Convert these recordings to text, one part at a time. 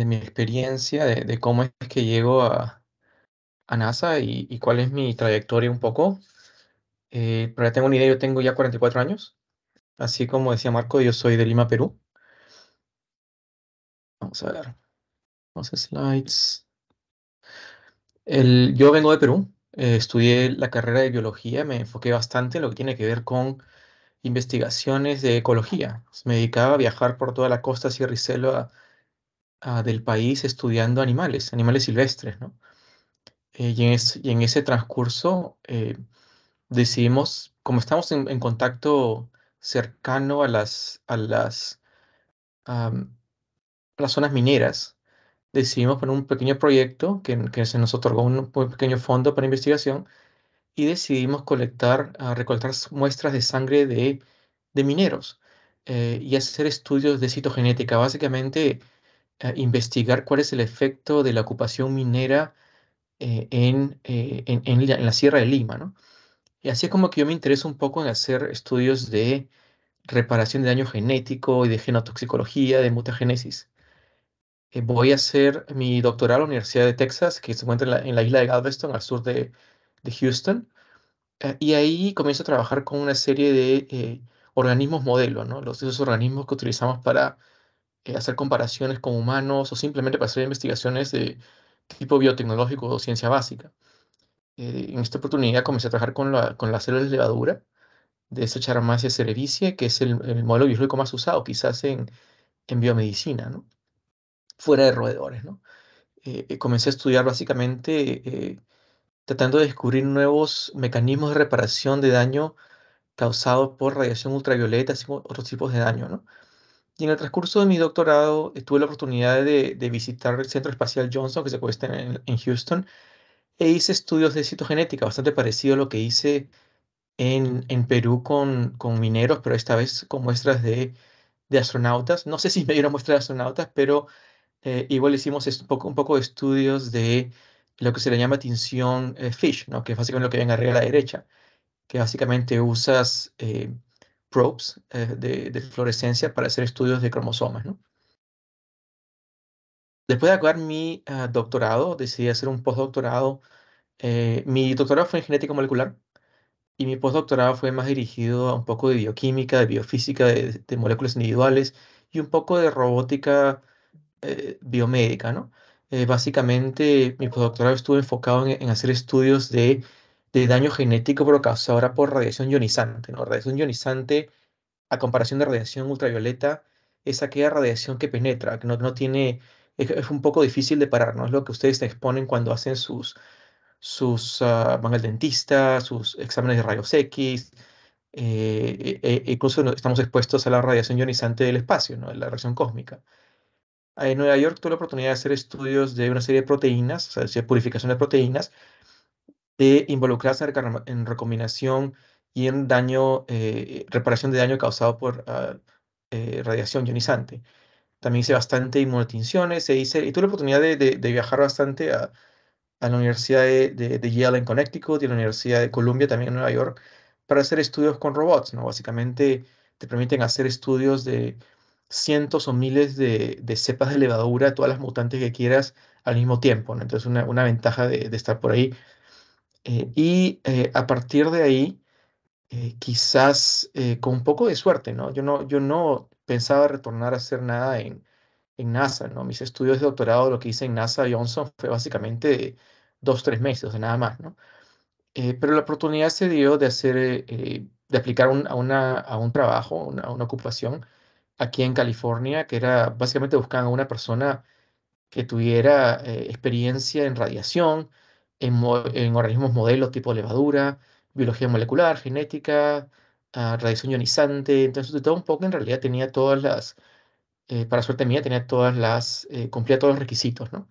de mi experiencia, de, cómo es que llego a, a NASA y, cuál es mi trayectoria un poco. Eh, para que tengo una idea, yo tengo ya 44 años. Así como decía Marco, yo soy de Lima, Perú. Vamos a ver. Vamos slides. El, yo vengo de Perú. eh, estudié la carrera de biología. Me enfoqué bastante en lo que tiene que ver con investigaciones de ecología. Me dedicaba a viajar por toda la costa sierra y selva ah, del país estudiando animales, animales silvestres, ¿no? Eh, y, en ese transcurso eh, decidimos, como estamos en, contacto cercano a las, a las, las zonas mineras, decidimos poner un pequeño proyecto que, que se nos otorgó un, pequeño fondo para investigación y decidimos colectar, ah, recolectar muestras de sangre de, de mineros eh, y hacer estudios de citogenética, básicamente eh, investigar cuál es el efecto de la ocupación minera eh, en, eh, en, en la, en la Sierra de Lima, ¿no? Y así es como que yo me intereso un poco en hacer estudios de reparación de daño genético y de genotoxicología, de mutagénesis. Eh, voy a hacer mi doctorado en la Universidad de Texas, que se encuentra en la, en la isla de Galveston, al sur de, de Houston. Eh, y ahí comienzo a trabajar con una serie de eh, organismos modelo, ¿no? Los, esos organismos que utilizamos para hacer comparaciones con humanos o simplemente para hacer investigaciones de tipo biotecnológico o ciencia básica. Eh, en esta oportunidad comencé a trabajar con, la, con las células de levadura de Saccharomyces cerevisiae, que es el, el modelo biológico más usado quizás en, en biomedicina, ¿no? Fuera de roedores, ¿no? Eh, eh, comencé a estudiar básicamente eh, tratando de descubrir nuevos mecanismos de reparación de daño causado por radiación ultravioleta otros tipos de daño, ¿no? Y en el transcurso de mi doctorado tuve la oportunidad de, de visitar el Centro Espacial Johnson, que se encuentra en, en Houston, e hice estudios de citogenética, bastante parecido a lo que hice en, en Perú con, con mineros, pero esta vez con muestras de, de astronautas. No sé si me dieron muestras de astronautas, pero eh, igual hicimos un poco, un poco de estudios de lo que se le llama tinción eh, FISH, ¿no? que es básicamente lo que ven arriba a la derecha, que básicamente usas eh, probes eh, de, fluorescencia para hacer estudios de cromosomas. ¿no? Después de acabar mi ah, doctorado, decidí hacer un postdoctorado. Eh, mi doctorado fue en genética molecular y mi postdoctorado fue más dirigido a un poco de bioquímica, de biofísica, de, moléculas individuales y un poco de robótica eh, biomédica, ¿no? Eh, básicamente, mi postdoctorado estuvo enfocado en, en hacer estudios de, de daño genético ahora por radiación ionizante, ¿no? Radiación ionizante, a comparación de radiación ultravioleta, es aquella radiación que penetra, que no, no tiene, es, un poco difícil de parar, ¿no? Es lo que ustedes se exponen cuando hacen sus, sus, ah, van al dentista, sus exámenes de rayos X, eh, e- e- incluso no- estamos expuestos a la radiación ionizante del espacio, ¿no? La radiación cósmica. En Nueva York tuve la oportunidad de hacer estudios de una serie de proteínas, o sea, de purificación de proteínas, de involucrarse en, recombinación y en daño, eh, reparación de daño causado por ah, eh, radiación ionizante. También hice bastante inmunotinciones, e hice, y tuve la oportunidad de, de- de viajar bastante a, a la Universidad de, de- Yale en Connecticut y a la Universidad de Columbia también en Nueva York para hacer estudios con robots, ¿no? Básicamente te permiten hacer estudios de cientos o miles de, cepas de levadura, todas las mutantes que quieras al mismo tiempo, ¿no? Entonces una, una ventaja de estar por ahí. Eh, y eh, a partir de ahí, eh, quizás con un poco de suerte, ¿no? Yo no, yo no pensaba retornar a hacer nada en, en NASA, ¿no? Mis estudios de doctorado, lo que hice en NASA Johnson fue básicamente dos, tres meses, nada más, ¿no? Pero la oportunidad se dio de hacer, de aplicar un- a, una, a un trabajo, a una ocupación aquí en California, que era básicamente buscaban a una persona que tuviera experiencia en radiación, en, mo- en organismos modelos tipo levadura, biología molecular, genética, ah, radiación ionizante. Entonces, de todo un poco, en realidad tenía todas las, eh, para suerte mía, tenía todas las, eh, cumplía todos los requisitos, ¿no?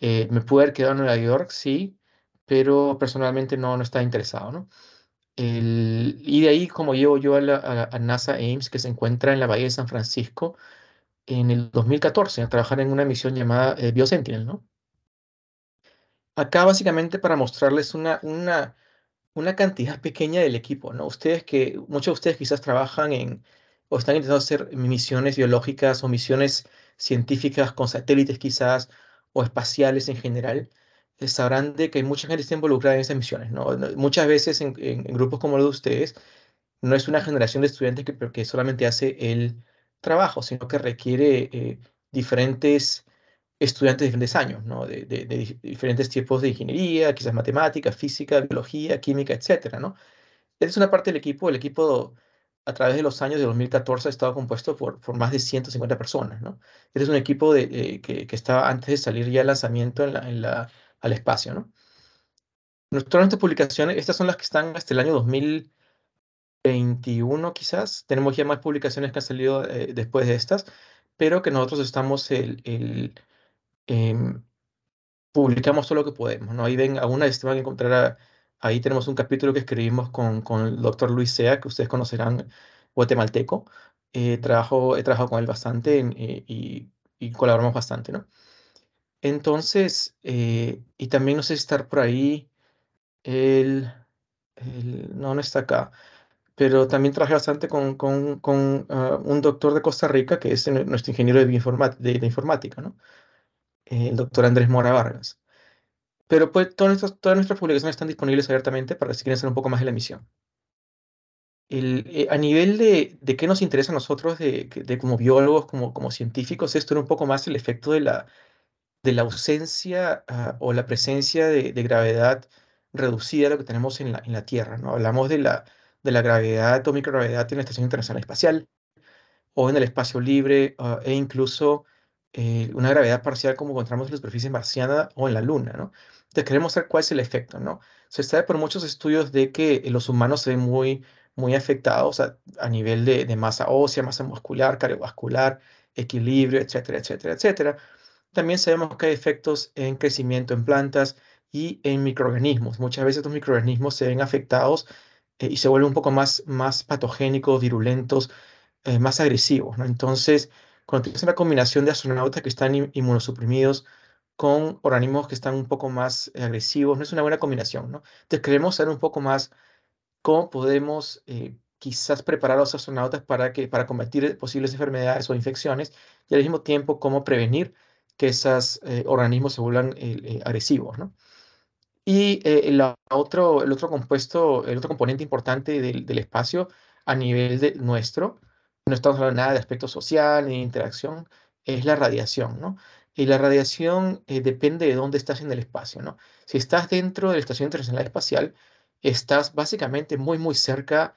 Eh, me pude haber quedado en Nueva York, sí, pero personalmente no, no estaba interesado, ¿no? Y de ahí, como llego yo a, la, a NASA Ames, que se encuentra en la Bahía de San Francisco, en el 2014, a trabajar en una misión llamada eh, BioSentinel, ¿no? Acá básicamente para mostrarles una, una, una cantidad pequeña del equipo, ¿no? Ustedes que, muchos de ustedes quizás trabajan en, o están intentando hacer misiones biológicas o misiones científicas con satélites quizás, o espaciales en general, eh, sabrán de que mucha gente está involucrada en esas misiones, ¿no? Muchas veces en, grupos como los de ustedes, no es una generación de estudiantes que, que solamente hace el trabajo, sino que requiere eh, diferentes estudiantes de diferentes años, ¿no? De, de, diferentes tipos de ingeniería, quizás matemática, física, biología, química, etcétera, ¿no? Esa es una parte del equipo. El equipo, a través de los años de 2014, ha estado compuesto por, por más de 150 personas, ¿no? Este es un equipo de, eh, que, que, estaba antes de salir ya el lanzamiento en la, en la, al espacio, ¿no? Todas nuestras publicaciones, estas son las que están hasta el año 2021 quizás. Tenemos ya más publicaciones que han salido eh, después de estas, pero que nosotros estamos el, el em, publicamos todo lo que podemos, ¿no? Ahí ven, alguna vez van a encontrar, ahí tenemos un capítulo que escribimos con, con el doctor Luis Sea, que ustedes conocerán, guatemalteco. Eh, trabajo, he trabajado con él bastante eh, y, colaboramos bastante, ¿no? Entonces, eh, y también no sé si estar por ahí, el, no, no está acá, pero también trabajé bastante con, con, uh, un doctor de Costa Rica, que es nuestro ingeniero de, de, de informática, ¿no? El doctor Andrés Mora Vargas. Pero pues todas nuestras, publicaciones están disponibles abiertamente para si quieren saber un poco más de la emisión. Eh, a nivel de, qué nos interesa a nosotros de, como biólogos, como, como científicos, esto era un poco más el efecto de la, de la ausencia uh, o la presencia de, gravedad reducida a lo que tenemos en la, en la Tierra. ¿no? Hablamos de la, de la gravedad o microgravedad en la Estación Internacional Espacial o en el espacio libre uh, e incluso eh, una gravedad parcial como encontramos en la superficie marciana o en la Luna, ¿no? Queremos saber cuál es el efecto, ¿no? Se sabe por muchos estudios de que los humanos se ven muy, muy afectados a, nivel de, masa ósea, masa muscular, cardiovascular, equilibrio, etcétera, etcétera, etcétera. También sabemos que hay efectos en crecimiento en plantas y en microorganismos. Muchas veces estos microorganismos se ven afectados eh, y se vuelven un poco más, más patogénicos, virulentos, eh, más agresivos. Entonces, cuando tienes una combinación de astronautas que están inmunosuprimidos con organismos que están un poco más eh, agresivos, no es una buena combinación, ¿no? Entonces queremos saber un poco más cómo podemos eh, quizás preparar a los astronautas para, que, para combatir posibles enfermedades o infecciones y al mismo tiempo cómo prevenir que esos eh, organismos se vuelvan eh, agresivos, ¿no? Y el, otro, el otro compuesto, el otro componente importante del, del espacio a nivel de nuestro no estamos hablando nada de aspecto social ni de interacción, es la radiación, ¿no? Y la radiación eh, depende de dónde estás en el espacio, ¿no? Si estás dentro de la Estación Internacional Espacial, estás básicamente muy, muy cerca,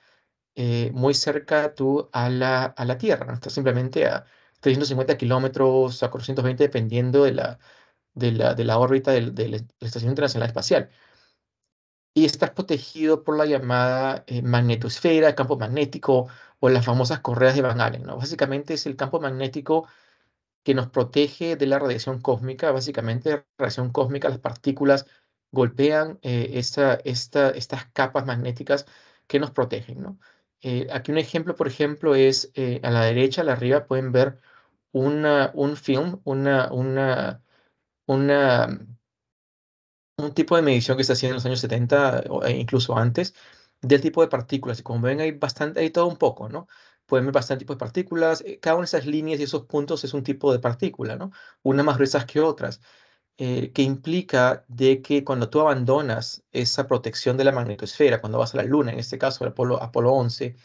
eh, muy cerca tú a la, a la Tierra, ¿no? Estás simplemente a 350 kilómetros, a 420, dependiendo de la, de la, de la órbita de, de la Estación Internacional Espacial y estás protegido por la llamada eh, magnetosfera, campo magnético o las famosas correas de Van Allen. ¿no? Básicamente es el campo magnético que nos protege de la radiación cósmica. Básicamente, radiación cósmica, las partículas golpean eh, esta, esta, estas capas magnéticas que nos protegen. ¿no? Eh, aquí un ejemplo, por ejemplo, es eh, a la derecha, a la arriba, pueden ver una, un film, una, una, una un tipo de medición que se hacía en los años 70 o e incluso antes del tipo de partículas. Y como ven, hay bastante, hay todo un poco, ¿no? Pueden ver bastante tipos de partículas. Eh, cada una de esas líneas y esos puntos es un tipo de partícula, ¿no? Unas más gruesas que otras. Eh, que implica de que cuando tú abandonas esa protección de la magnetosfera, cuando vas a la Luna, en este caso el Apolo, Apolo 11,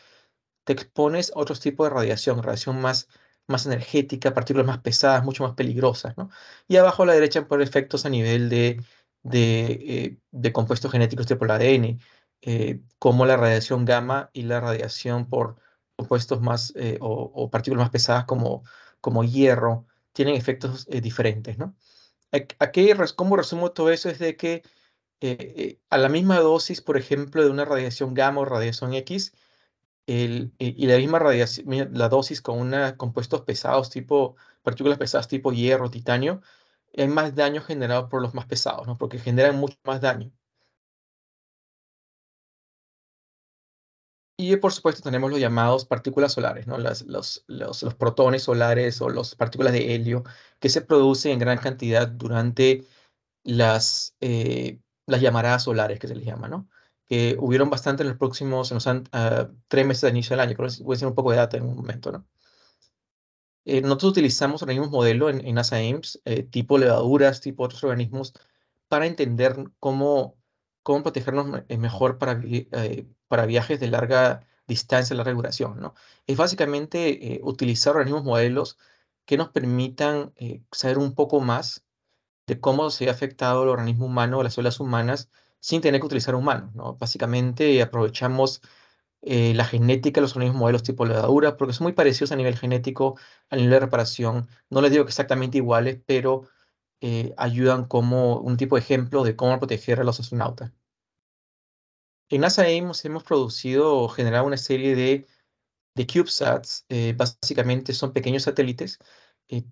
te expones a otros tipos de radiación, radiación más más energética, partículas más pesadas, mucho más peligrosas, ¿no? Y abajo a la derecha por efectos a nivel de eh, de, compuestos genéticos tipo el ADN, eh, como la radiación gamma y la radiación por compuestos más eh, o, partículas más pesadas como, como hierro, tienen efectos diferentes, ¿no? Aquí, ¿cómo resumo todo eso? Es de que a la misma dosis, por ejemplo, de una radiación gamma o radiación X, el, y la misma radiación, la dosis con una, compuestos pesados tipo, partículas pesadas tipo hierro, titanio, hay más daño generado por los más pesados, ¿no? Porque generan mucho más daño. Y por supuesto tenemos los llamados partículas solares, ¿no? Los, protones solares o las partículas de helio que se producen en gran cantidad durante las, eh, llamaradas solares que se les llama, ¿no? que hubieron bastante en los próximos, los ah, tres meses de inicio del año. Que voy a decir un poco de data en un momento, ¿no? Eh, nosotros utilizamos organismos modelo en, en NASA Ames, eh, tipo levaduras, tipo otros organismos, para entender cómo, cómo protegernos eh, mejor para, para viajes de larga distancia, larga duración, ¿no? Es básicamente utilizar organismos modelos que nos permitan saber un poco más de cómo se ha afectado el organismo humano las células humanas sin tener que utilizar humanos, ¿no? Básicamente aprovechamos eh, la genética los organismos modelos tipo levadura, porque son muy parecidos a nivel genético, a nivel de reparación. No les digo que exactamente iguales, pero eh, ayudan como un tipo de ejemplo de cómo proteger a los astronautas. En NASA hemos, hemos producido o generado una serie de, de CubeSats, eh, básicamente son pequeños satélites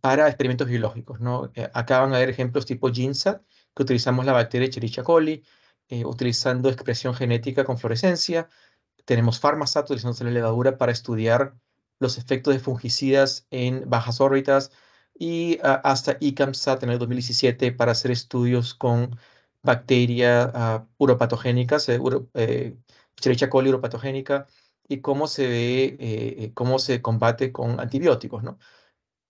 para experimentos biológicos. ¿no? acá van a ver ejemplos tipo GeneSat, que utilizamos la bacteria Escherichia coli, utilizando expresión genética con fluorescencia, tenemos Pharmasat utilizando la levadura para estudiar los efectos de fungicidas en bajas órbitas y ah, hasta ICAMSAT en el 2017 para hacer estudios con bacterias uh, uropatogénicas, eh, eh, coli uropatogénica y cómo se ve, eh, eh, cómo se combate con antibióticos, ¿no?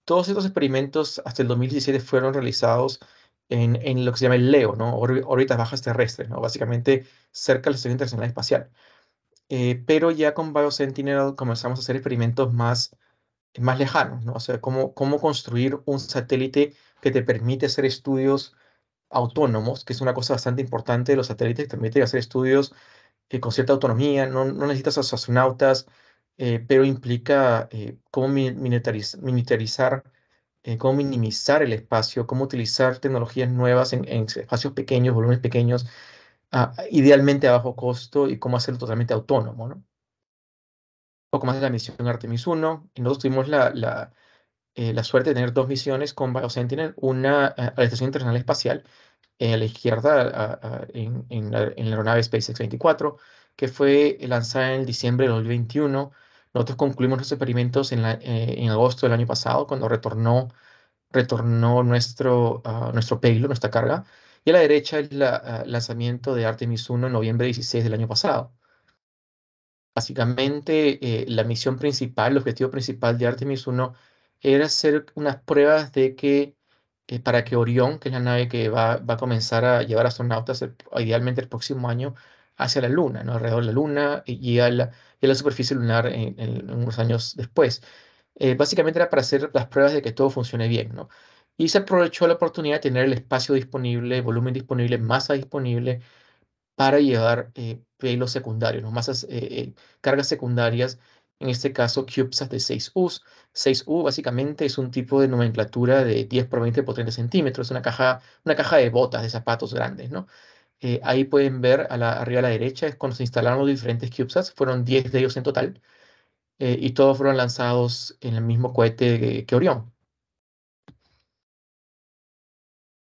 Todos estos experimentos hasta el 2017 fueron realizados en, en lo que se llama el LEO, ¿no? órbitas bajas terrestres, ¿no? Básicamente cerca de la Estación Internacional Espacial. Eh, pero ya con BioSentinel comenzamos a hacer experimentos más, más lejanos, ¿no? O sea, cómo, cómo construir un satélite que te permite hacer estudios autónomos, que es una cosa bastante importante de los satélites, te permite hacer estudios eh, con cierta autonomía, no, no necesitas astronautas, eh, pero implica cómo militarizar, cómo minimizar el espacio, cómo utilizar tecnologías nuevas en, en espacios pequeños, volúmenes pequeños, idealmente a bajo costo y cómo hacerlo totalmente autónomo, ¿no? Un poco más de la misión Artemis 1. Y nosotros tuvimos la, la, eh, la suerte de tener dos misiones con BioSentinel, una a la Estación Internacional Espacial, eh, a la izquierda, en, en, la, en, la, aeronave SpaceX 24, que fue lanzada en diciembre de 2021. Nosotros concluimos nuestros experimentos en, la, eh, en agosto del año pasado, cuando retornó, retornó nuestro, uh, nuestro payload, nuestra carga. Y a la derecha el ah, lanzamiento de Artemis 1 en noviembre 16 del año pasado. Básicamente, eh, la misión principal, el objetivo principal de Artemis 1 era hacer unas pruebas de que eh, para que Orión, que es la nave que va, va a comenzar a llevar astronautas idealmente el próximo año hacia la Luna, ¿no? alrededor de la Luna y a la, y a la superficie lunar en, unos años después. Eh, básicamente era para hacer las pruebas de que todo funcione bien. ¿no? Y se aprovechó la oportunidad de tener el espacio disponible, volumen disponible, masa disponible para llevar eh, pelos secundarios, ¿no? masas, eh, eh, cargas secundarias, en este caso CubeSats de 6U. 6U básicamente es un tipo de nomenclatura de 10 por 20 por 30 centímetros, una caja, una caja de botas, de zapatos grandes, ¿no? Eh, ahí pueden ver a la, arriba a la derecha es cuando se instalaron los diferentes CubeSats, fueron 10 de ellos en total, y todos fueron lanzados en el mismo cohete que Orión.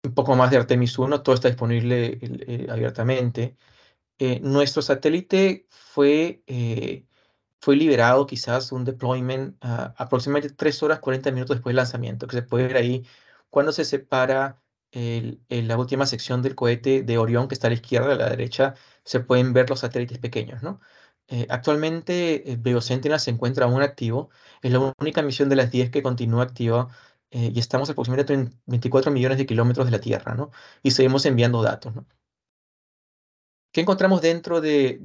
Un poco más de Artemis 1, todo está disponible eh, abiertamente. Eh, nuestro satélite fue, eh, fue liberado quizás un deployment aproximadamente 3 horas 40 minutos después del lanzamiento, que se puede ver ahí cuando se separa la última sección del cohete de Orión, que está a la izquierda, a la derecha, se pueden ver los satélites pequeños, ¿no? actualmente Sentinel se encuentra aún activo, es la única misión de las 10 que continúa activa eh, y estamos aproximadamente en 24 millones de kilómetros de la Tierra, ¿no? Y seguimos enviando datos, ¿no? ¿Qué encontramos dentro de,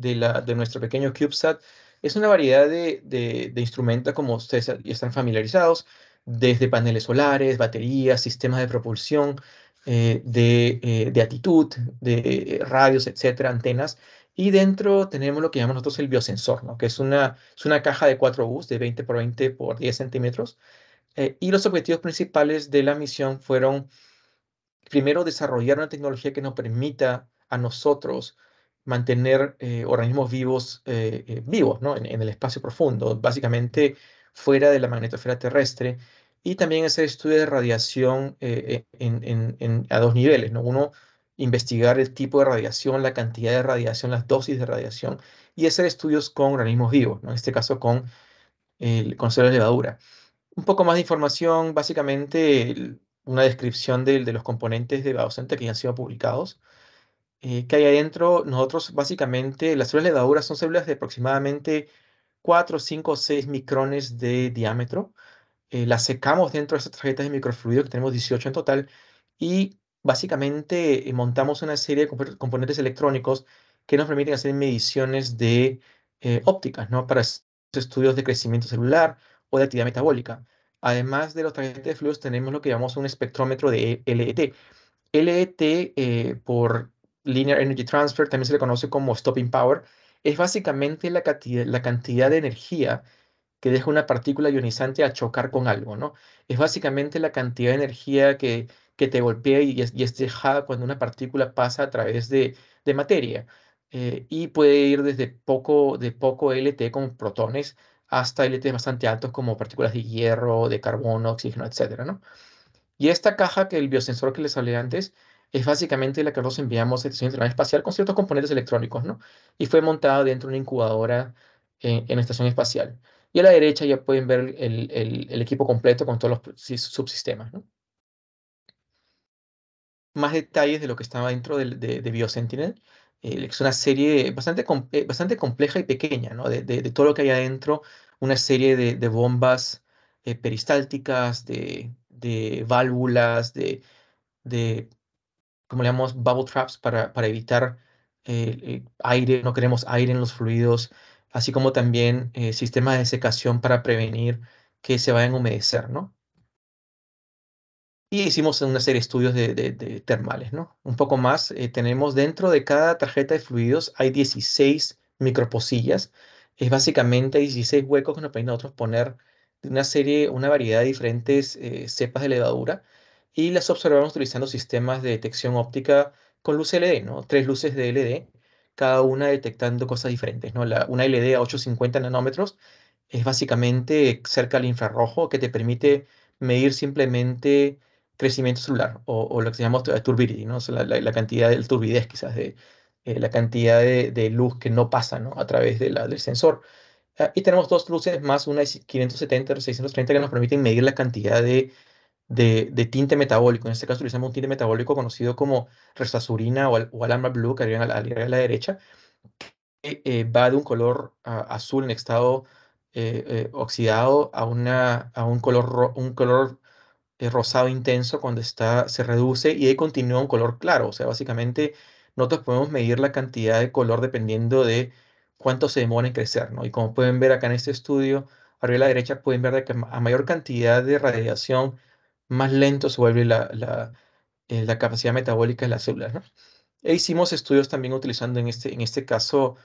nuestro pequeño CubeSat? Es una variedad de, instrumentos, como ustedes ya están familiarizados, desde paneles solares, baterías, sistemas de propulsión, eh, de, eh, de actitud, de radios, etcétera, antenas. Y dentro tenemos lo que llamamos nosotros el biosensor, ¿no? que es una, es una caja de 4 bus de 20 por 20 por 10 centímetros, eh, y los objetivos principales de la misión fueron, primero, desarrollar una tecnología que nos permita a nosotros mantener eh, organismos vivos, eh, vivos ¿no? en, el espacio profundo, básicamente fuera de la magnetosfera terrestre, y también hacer estudios de radiación en, a dos niveles. ¿no? Uno, investigar el tipo de radiación, la cantidad de radiación, las dosis de radiación, y hacer estudios con organismos vivos, ¿no? en este caso con, el, con células de levadura. Un poco más de información, básicamente una descripción de, de los componentes de Biocenter que ya han sido publicados. eh, que hay adentro, nosotros básicamente, las células de levadura son células de aproximadamente 4, 5, 6 micrones de diámetro. Eh, las secamos dentro de estas tarjetas de microfluido, que tenemos 18 en total, y básicamente eh, montamos una serie de comp- componentes electrónicos que nos permiten hacer mediciones de eh, ópticas, ¿no? Para es- estudios de crecimiento celular o de actividad metabólica. Además de los tarjetas de fluidos, tenemos lo que llamamos un espectrómetro de LET. LET, eh, por Linear Energy Transfer, también se le conoce como Stopping Power, es básicamente la cantidad, de energía que deja una partícula ionizante al chocar con algo, ¿no? Es básicamente la cantidad de energía que, que te golpea y es, y es dejada cuando una partícula pasa a través de, de materia. Eh, y puede ir desde poco, de poco LT con protones hasta LT bastante altos como partículas de hierro, de carbono, oxígeno, etcétera, ¿no? Y esta caja que el biosensor que les hablé antes es básicamente la que nosotros enviamos a la Estación Internacional Espacial con ciertos componentes electrónicos, ¿no? Y fue montada dentro de una incubadora en, la Estación Espacial. Y a la derecha ya pueden ver el, el- el equipo completo con todos los si- subsistemas, ¿no? Más detalles de lo que estaba dentro del- de, de BioSentinel. Eh, es una serie bastante, eh, bastante compleja y pequeña, ¿no? De, de- de todo lo que hay adentro, una serie de, bombas eh, peristálticas, de, válvulas, de, como le llamamos, bubble traps para, evitar eh, eh, aire, no queremos aire en los fluidos, así como también eh, sistemas de secación para prevenir que se vayan a humedecer, ¿no? Y hicimos una serie de estudios de, termales, ¿no? Un poco más, tenemos dentro de cada tarjeta de fluidos hay 16 microposillas. Es básicamente 16 huecos que nos permiten a nosotros poner una serie, una variedad de diferentes eh, cepas de levadura y las observamos utilizando sistemas de detección óptica con luz LED, ¿no? Tres luces de LED, cada una detectando cosas diferentes, ¿no? Una LED a 850 nanómetros es básicamente cerca al infrarrojo que te permite medir simplemente crecimiento celular o, lo que se llama tu- turbidity, ¿no? La, la- la cantidad del turbidez quizás de eh, la cantidad de, luz que no pasa, ¿no? A través de del sensor. Ah, y tenemos dos luces más, una de 570 y 630 que nos permiten medir la cantidad de, de, tinte metabólico. En este caso utilizamos un tinte metabólico conocido como resazurina o, al- o alambre blue, que a a la derecha, eh, va de un color ah, azul en estado eh, oxidado a, una, a un color, un color rosado intenso cuando está, se reduce y ahí continúa un color claro. O sea, básicamente nosotros podemos medir la cantidad de color dependiendo de cuánto se demora en crecer, ¿no? Y como pueden ver acá en este estudio, arriba a la derecha pueden ver que a mayor cantidad de radiación, más lento se vuelve la, la, eh, la capacidad metabólica de las células, ¿no? E hicimos estudios también utilizando en este, en este caso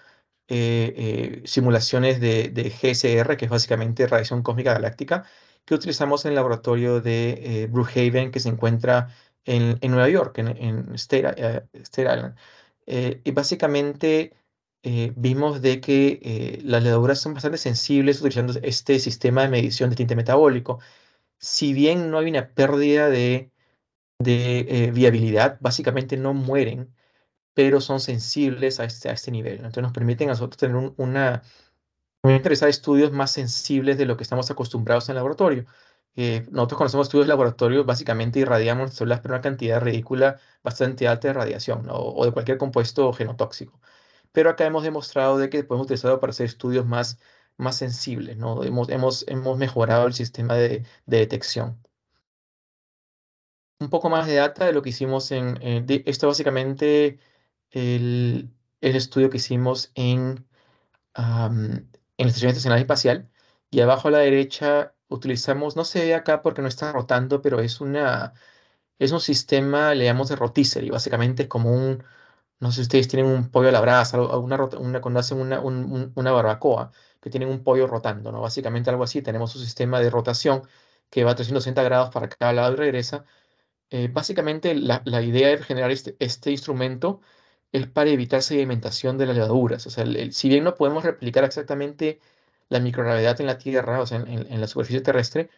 eh, eh, simulaciones de, de GSR, que es básicamente radiación cósmica galáctica, que utilizamos en el laboratorio de Brookhaven, que se encuentra en, en Nueva York, en, en State, eh, State Island. Eh, y básicamente eh, vimos de que eh, las levaduras son bastante sensibles utilizando este sistema de medición de tinte metabólico. Si bien no hay una pérdida de, de eh, viabilidad, básicamente no mueren pero son sensibles a este, a este nivel. Entonces nos permiten a nosotros tener un- una, interesar estudios más sensibles de lo que estamos acostumbrados en el laboratorio. Eh, nosotros conocemos estudios de laboratorio, básicamente irradiamos células por una cantidad ridícula bastante alta de radiación, o de cualquier compuesto genotóxico. Pero acá hemos demostrado de que podemos utilizarlo para hacer estudios más, más sensibles, ¿no? Hemos, hemos, hemos mejorado el sistema de, de detección. Un poco más de data de lo que hicimos en, eh, de- esto básicamente el, el estudio que hicimos en, am, en la Estación Espacial. Y abajo a la derecha utilizamos, no se ve acá porque no está rotando, pero es una, es un sistema, le llamamos de rotisserie. Básicamente es como un, no sé si ustedes tienen un pollo a la brasa, una, una, cuando hacen una, un- un- una barbacoa, que tienen un pollo rotando, ¿no? Básicamente algo así. Tenemos un sistema de rotación que va a 360 grados para cada lado y regresa eh, básicamente la, la idea de generar este, este instrumento es para evitar sedimentación de las levaduras. O sea, el- el- si bien no podemos replicar exactamente la microgravedad en la Tierra, o sea, en, en- la superficie terrestre,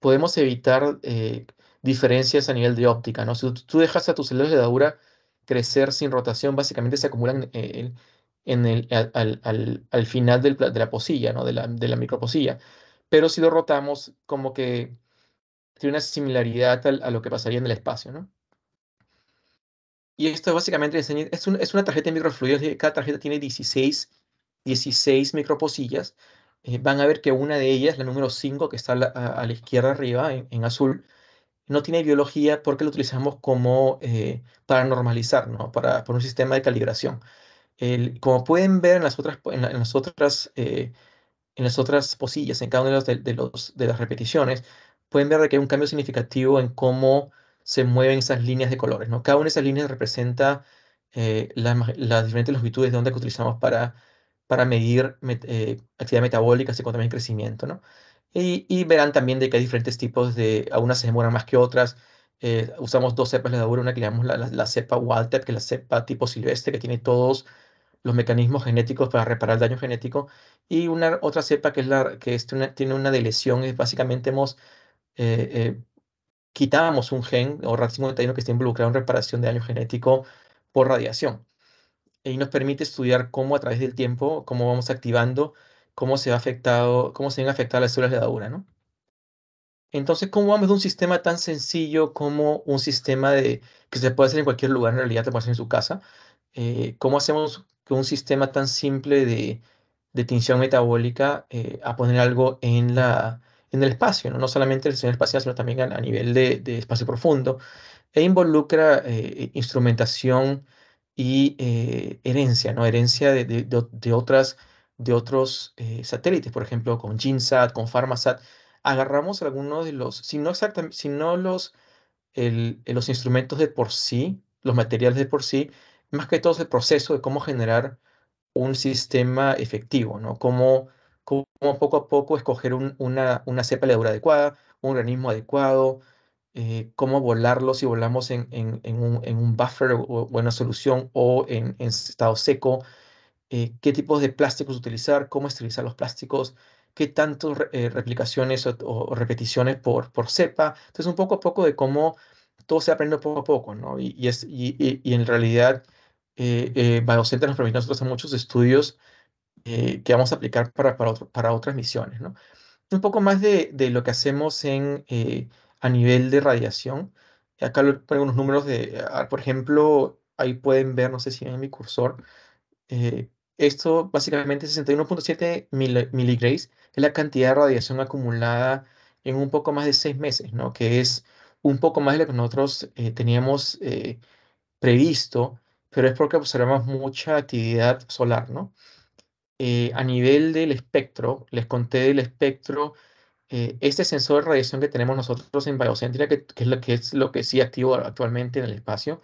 podemos evitar eh, diferencias a nivel de óptica, ¿no? Si tú dejas a tus células de levadura crecer sin rotación, básicamente se acumulan eh, en el, al, al- al- al final del de la pocilla, ¿no? De la, de la micropocilla. Pero si lo rotamos, como que tiene una similaridad a lo que pasaría en el espacio, ¿no? Y esto básicamente es, un- es una tarjeta de microfluidos, y cada tarjeta tiene 16, 16 microposillas. Eh, van a ver que una de ellas, la número 5 que está a la, la izquierda arriba, en, en azul, no tiene biología porque lo utilizamos como eh, para normalizar, ¿no? Para, por un sistema de calibración. El- como pueden ver en las otras, en la- en las otras eh, en las otras posillas, en cada una de, los, de, los- de las repeticiones, pueden ver que hay un cambio significativo en cómo se mueven esas líneas de colores, ¿no? Cada una de esas líneas representa la ma- las diferentes longitudes de onda que utilizamos para, para medir eh, actividad metabólica, así como también crecimiento, ¿no? Y, verán también de que hay diferentes tipos de, algunas se demoran más que otras. eh, usamos dos cepas de levadura, una que llamamos la, cepa Walter, que es la cepa tipo silvestre, que tiene todos los mecanismos genéticos para reparar el daño genético. Y una otra cepa que, es la, que tiene una deleción, es básicamente hemos, eh, eh, quitamos un gen o RAT51 que está involucrado en reparación de daño genético por radiación. Y nos permite estudiar cómo a través del tiempo, cómo vamos activando, cómo se ha afectado, cómo se ven afectadas las células de levadura, ¿no? Entonces, ¿cómo vamos de un sistema tan sencillo como un sistema de, que se puede hacer en cualquier lugar, en realidad te puede hacer en su casa? eh, ¿cómo hacemos que un sistema tan simple de, de tinción metabólica eh, a poner algo en la, en el espacio, ¿no? No solamente el diseño espacial, sino también a, a nivel de, de espacio profundo, e involucra eh, instrumentación y eh, herencia, ¿no? Herencia de, de- de- otras, de otros eh, satélites, por ejemplo, con GINSAT, con PharmaSat. Agarramos algunos de los, si no exactamente, si no los el- el- los instrumentos de por sí, los materiales de por sí, más que todo el proceso de cómo generar un sistema efectivo, ¿no? Cómo, cómo poco a poco escoger un- una, una cepa de levadura adecuada, un organismo adecuado, eh, cómo volarlo si volamos en, en- en un, en un buffer o, una solución o en, estado seco, eh, qué tipos de plásticos utilizar, cómo esterilizar los plásticos, qué tantas replicaciones o, o repeticiones por, por cepa. Entonces, un poco a poco de cómo todo se aprende poco a poco, ¿no? Y, y es, y, y- y en realidad, eh, eh, Biocenter nos permite a nosotros hacer muchos estudios eh, que vamos a aplicar para, para, otro- para otras misiones, ¿no? Un poco más de, de lo que hacemos en, eh, a nivel de radiación. Acá lo- pongo unos números de, ah, por ejemplo, ahí pueden ver, no sé si ven en mi cursor, eh, esto básicamente 61.7 mil- miligrays es la cantidad de radiación acumulada en un poco más de seis meses, ¿no? Que es un poco más de lo que nosotros eh, teníamos eh, previsto, pero es porque observamos mucha actividad solar, ¿no? A nivel del espectro, les conté del espectro, eh, este sensor de radiación que tenemos nosotros en Biocentria, que, es lo que es lo que sí activo actualmente en el espacio,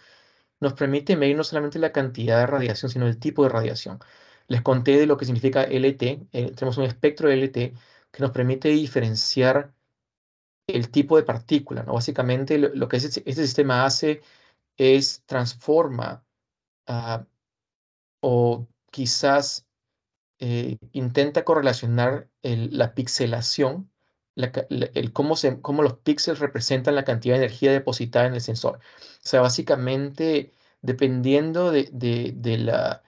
nos permite medir no solamente la cantidad de radiación, sino el tipo de radiación. Les conté de lo que significa LT. eh, tenemos un espectro de LT que nos permite diferenciar el tipo de partícula, ¿no? Básicamente lo, que este, este sistema hace es transforma ah, o quizás eh, intenta correlacionar el- la pixelación, la el cómo, se, cómo los píxeles representan la cantidad de energía depositada en el sensor. O sea, básicamente, dependiendo de, de- de la,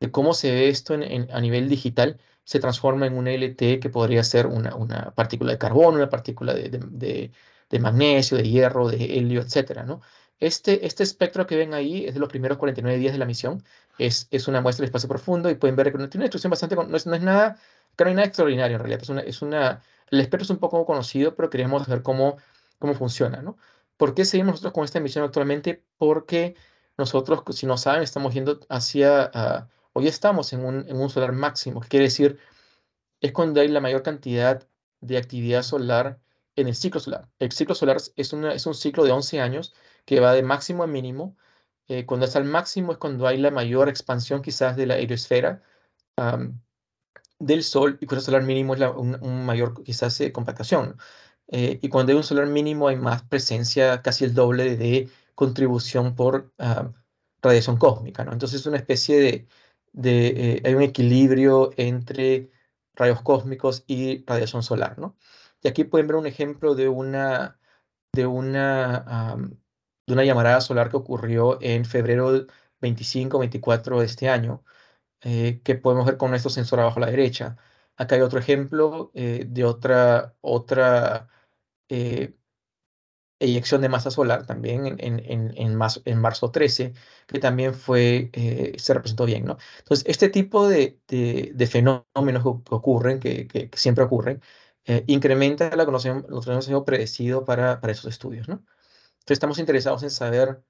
de cómo se ve esto en- en- a nivel digital, se transforma en un LT que podría ser una, una partícula de carbono, una partícula de, de- de- magnesio, de hierro, de helio, etcétera, ¿no? Este, este espectro que ven ahí es de los primeros 49 días de la misión es, es una muestra de espacio profundo y pueden ver que tiene una instrucción bastante, no es, no es nada, que no hay nada extraordinario en realidad, es una, es una, el espectro es un poco conocido, pero queremos ver cómo, cómo funciona, ¿no? ¿Por qué seguimos nosotros con esta misión actualmente? Porque nosotros, si no saben, estamos yendo hacia, ah, hoy estamos en un, en un solar máximo, que quiere decir es cuando hay la mayor cantidad de actividad solar en el ciclo solar. El ciclo solar es, una- es un ciclo de 11 años que va de máximo a mínimo. Eh, cuando está al máximo es cuando hay la mayor expansión quizás de la heliosfera am, del Sol y cuando el solar mínimo es la- un, mayor quizás eh, compactación. Eh, y cuando hay un solar mínimo hay más presencia, casi el doble de contribución por ah, radiación cósmica, ¿no? Entonces es una especie de, eh, hay un equilibrio entre rayos cósmicos y radiación solar, ¿no? Y aquí pueden ver un ejemplo de una, de una, am, de una llamarada solar que ocurrió en febrero 25-24 de este año eh, que podemos ver con nuestro sensor abajo a la derecha. Acá hay otro ejemplo eh, de otra, otra, eh, eyección de masa solar también en, en, en, marzo, en marzo 13, que también fue, eh, se representó bien, ¿no? Entonces, este tipo de, de, fenómenos que, ocurren, que, que, siempre ocurren, eh, incrementa la conocimiento, lo que hemos predecido para, para esos estudios, ¿no? Entonces, estamos interesados en saber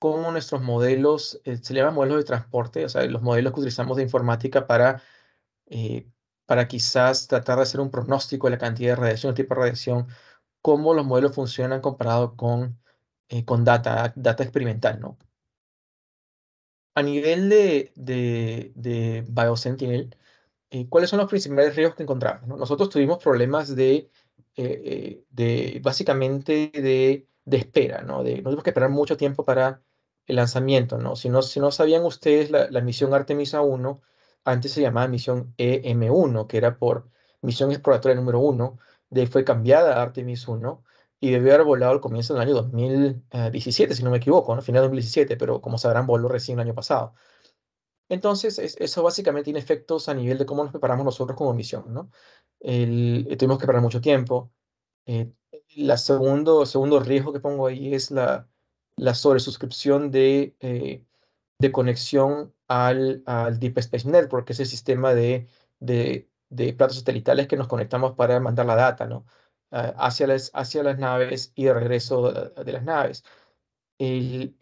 cómo nuestros modelos, eh, se llaman modelos de transporte, o sea, los modelos que utilizamos de informática para, para quizás tratar de hacer un pronóstico de la cantidad de radiación, el tipo de radiación, cómo los modelos funcionan comparado con, eh, con data, data experimental, ¿no? A nivel de, de, de BioSentinel, eh, ¿cuáles son los principales riesgos que encontramos? Nosotros tuvimos problemas de, eh, de básicamente de, de, espera, ¿no? De, no tuvimos que esperar mucho tiempo para el lanzamiento, ¿no? Si no, si no sabían ustedes, la, la misión Artemisa 1 antes se llamaba misión EM1, que era por misión exploratoria número 1, de, fue cambiada a Artemis 1 y debió haber volado al comienzo del año 2017, si no me equivoco, ¿no? final de 2017, pero como sabrán, voló recién el año pasado. Entonces, eso básicamente tiene efectos a nivel de cómo nos preparamos nosotros como misión, ¿no? El, tuvimos que esperar mucho tiempo. Eh, la segundo, segundo riesgo que pongo ahí es la, la sobresuscripción de, eh, de conexión al, al Deep Space Network, que es el sistema de, de de platos satelitales que nos conectamos para mandar la data, ¿no? Ah, hacia, las, hacia las naves y de regreso de, las naves.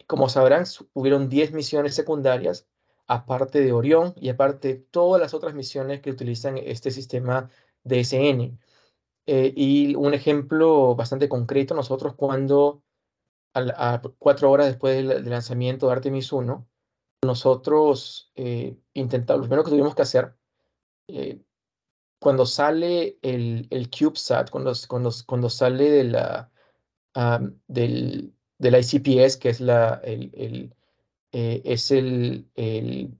como sabrán, hubieron 10 misiones secundarias, aparte de Orión y aparte de todas las otras misiones que utilizan este sistema DSN. Eh, y un ejemplo bastante concreto, nosotros cuando a, cuatro horas después del, lanzamiento de Artemis 1, nosotros eh, intentamos, lo primero que tuvimos que hacer, eh, cuando sale el, el CubeSat, cuando, cuando, cuando sale de la, del, del ICPS, que es, la, el, el eh, es el, el,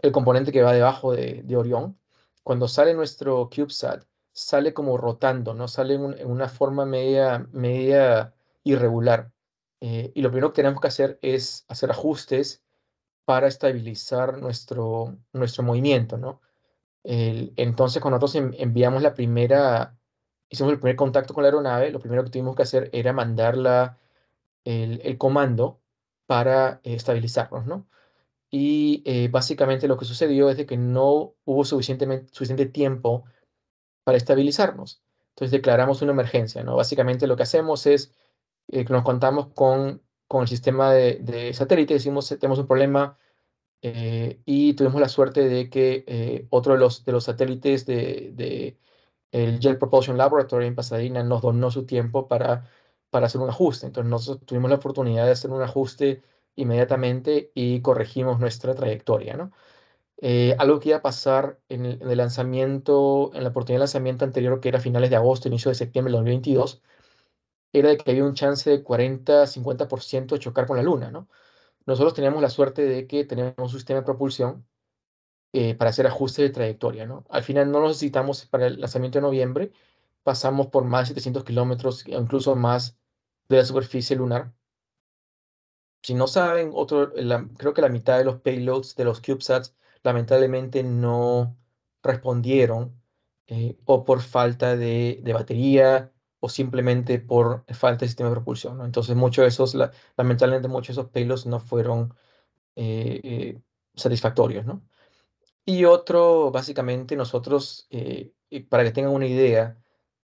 el, componente que va debajo de, de, Orión, cuando sale nuestro CubeSat, sale como rotando, ¿no? Sale en, una forma media, media irregular. Eh, y lo primero que tenemos que hacer es hacer ajustes para estabilizar nuestro, nuestro movimiento, ¿no? entonces, cuando nosotros enviamos la primera, hicimos el primer contacto con la aeronave, lo primero que tuvimos que hacer era mandar el, el, comando para estabilizarnos, ¿no? Y eh, básicamente lo que sucedió es que no hubo suficientemente, suficiente tiempo para estabilizarnos. Entonces declaramos una emergencia, ¿no? Básicamente lo que hacemos es eh, nos contamos con, con el sistema de, de satélite, decimos, tenemos un problema, eh, y tuvimos la suerte de que eh, otro de los, de los satélites de, de, el Jet Propulsion Laboratory en Pasadena nos donó su tiempo para, para hacer un ajuste. Entonces nosotros tuvimos la oportunidad de hacer un ajuste inmediatamente y corregimos nuestra trayectoria. ¿no? Eh, algo que iba a pasar en el, en el, lanzamiento, en la oportunidad de lanzamiento anterior, que era finales de agosto, inicio de septiembre de 2022, era de que había un chance de 40-50% de chocar con la Luna, ¿no? Nosotros teníamos la suerte de que teníamos un sistema de propulsión eh, para hacer ajustes de trayectoria. ¿no? Al final no lo necesitamos para el lanzamiento de noviembre, pasamos por más de 700 kilómetros, incluso más de la superficie lunar. Si no saben, otro, creo que la mitad de los payloads de los CubeSats lamentablemente no respondieron eh, o por falta de, de batería o simplemente por falta de sistema de propulsión. Entonces, muchos de esos, lamentablemente, muchos de esos payloads no fueron eh, eh, satisfactorios. ¿no? Y otro, básicamente, nosotros, eh, para que tengan una idea,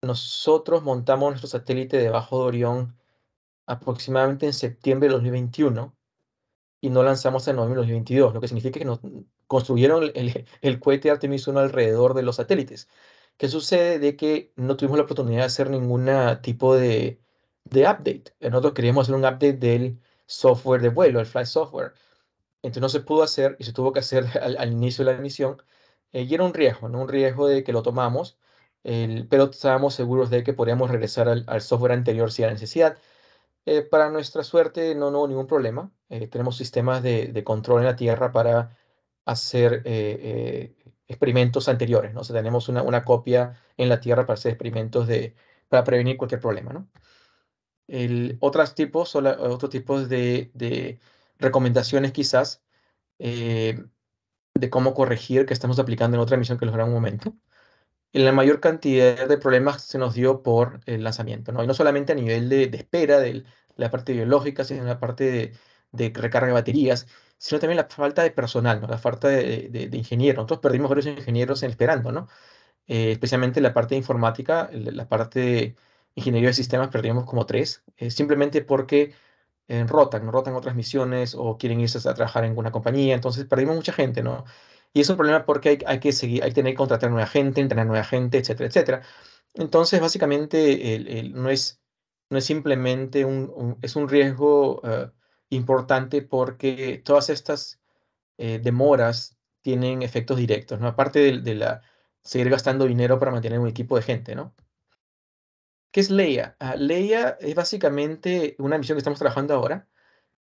nosotros montamos nuestro satélite debajo de Orión aproximadamente en septiembre de 2021 y no lanzamos en noviembre de 2022, lo que significa que construyeron el, el cohete Artemis 1 alrededor de los satélites. ¿Qué sucede? De que no tuvimos la oportunidad de hacer ningún tipo de, de update. Nosotros queríamos hacer un update del software de vuelo, el flight software. Entonces no se pudo hacer y se tuvo que hacer al, inicio de la misión. Eh, y era un riesgo, ¿no? Un riesgo de que lo tomamos, pero estábamos seguros de que podríamos regresar al, software anterior si era necesidad. Eh, para nuestra suerte no, hubo ningún problema. Eh, tenemos sistemas de, de, control en la Tierra para hacer experimentos anteriores, ¿no? O sea, tenemos una, una copia en la Tierra para hacer experimentos de, para prevenir cualquier problema, ¿no? El, otros tipos, son otros tipos de, de, recomendaciones quizás eh, de cómo corregir que estamos aplicando en otra misión que dará un momento. en la mayor cantidad de problemas se nos dio por el lanzamiento, ¿no? Y no solamente a nivel de, de espera de la parte biológica, sino en la parte de, de recarga de baterías, sino también la falta de personal, ¿no? La falta de, de, de ingenieros. Nosotros perdimos varios ingenieros en esperando, ¿no? Eh, especialmente la parte de informática, la parte de ingeniería de sistemas, perdimos como tres, eh, simplemente porque eh, rotan, rotan otras misiones o quieren irse a trabajar en una compañía, entonces perdimos mucha gente, ¿no? Y es un problema porque hay, hay que seguir, hay que tener que contratar nueva gente, entrenar nueva gente, etcétera, etcétera. Entonces, básicamente, el, el, no es, no es simplemente un, un es un riesgo uh, importante porque todas estas eh, demoras tienen efectos directos, ¿no? Aparte de, de, la seguir gastando dinero para mantener un equipo de gente, ¿no? ¿Qué es Leia? Uh, Leia es básicamente una misión que estamos trabajando ahora.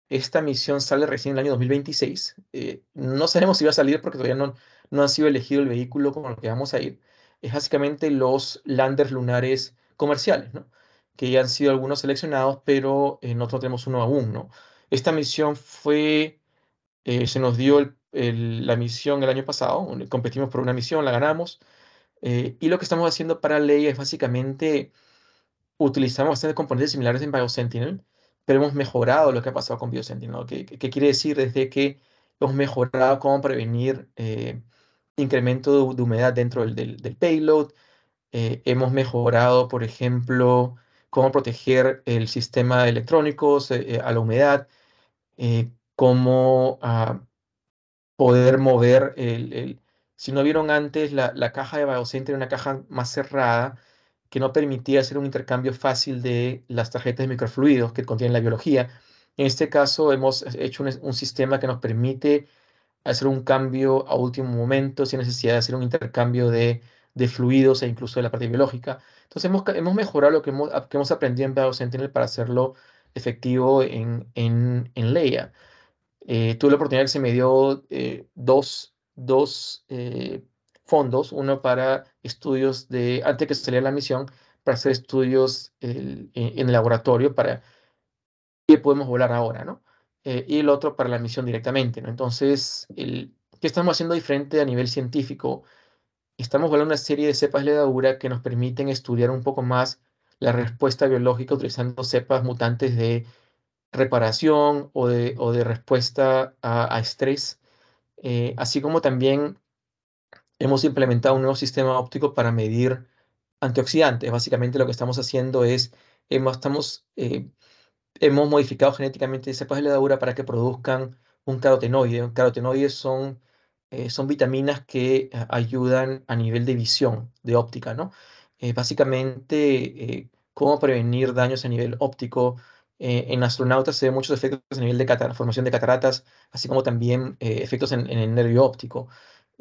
Esta misión sale recién en el año 2026. Eh, no sabemos si va a salir porque todavía no, no ha sido elegido el vehículo con el que vamos a ir. Es básicamente los landers lunares comerciales, ¿no? Que ya han sido algunos seleccionados, pero eh, nosotros tenemos uno aún, ¿no? Esta misión fue, eh, se nos dio la misión el año pasado, competimos por una misión, la ganamos. Eh, y lo que estamos haciendo para Leia es básicamente utilizamos bastante componentes similares en BioSentinel, pero hemos mejorado lo que ha pasado con BioSentinel. ¿Qué, quiere decir? Desde que hemos mejorado cómo prevenir eh, incremento de, humedad dentro del, del, payload. Hemos mejorado, por ejemplo, cómo proteger el sistema electrónicos eh a la humedad, eh, cómo uh, poder mover el, Si no vieron antes, la, caja de BioSentinel era una caja más cerrada que no permitía hacer un intercambio fácil de las tarjetas de microfluidos que contienen la biología. En este caso hemos hecho un, sistema que nos permite hacer un cambio a último momento sin necesidad de hacer un intercambio de, fluidos e incluso de la parte biológica. Entonces hemos, hemos mejorado lo que hemos, aprendido en BioSentinel para hacerlo efectivo en, en, en Leia. Eh, tuve la oportunidad que se me dio eh, dos, dos eh, fondos, uno para estudios de, antes que saliera la misión, para hacer estudios el, en, el laboratorio para qué podemos volar ahora, ¿no? Y el otro para la misión directamente, ¿no? Entonces, el, ¿qué estamos haciendo diferente a nivel científico? Estamos volando una serie de cepas de levadura que nos permiten estudiar un poco más la respuesta biológica utilizando cepas mutantes de reparación o de, o de respuesta a, estrés, eh, así como también hemos implementado un nuevo sistema óptico para medir antioxidantes. Básicamente lo que estamos haciendo es, hemos, estamos, eh, hemos modificado genéticamente cepas de levadura para que produzcan un carotenoide. Un carotenoides son, eh, son vitaminas que ayudan a nivel de visión, de óptica, ¿no? Eh, básicamente, eh, cómo prevenir daños a nivel óptico. en astronautas se ven muchos efectos a nivel de formación de cataratas, así como también efectos en, el nervio óptico.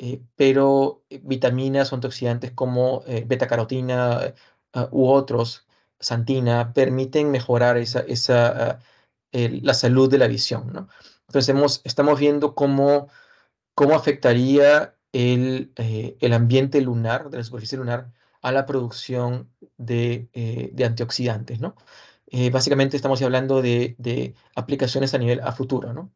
Eh, pero eh, vitaminas o antioxidantes como eh, beta-carotina uh, u otros, santina, permiten mejorar esa, esa, el, la salud de la visión. ¿no? Entonces hemos, estamos viendo cómo, cómo afectaría el, eh, el, ambiente lunar, de la superficie lunar, a la producción de, eh, antioxidantes. ¿no? básicamente estamos hablando de, aplicaciones a nivel a futuro. ¿no?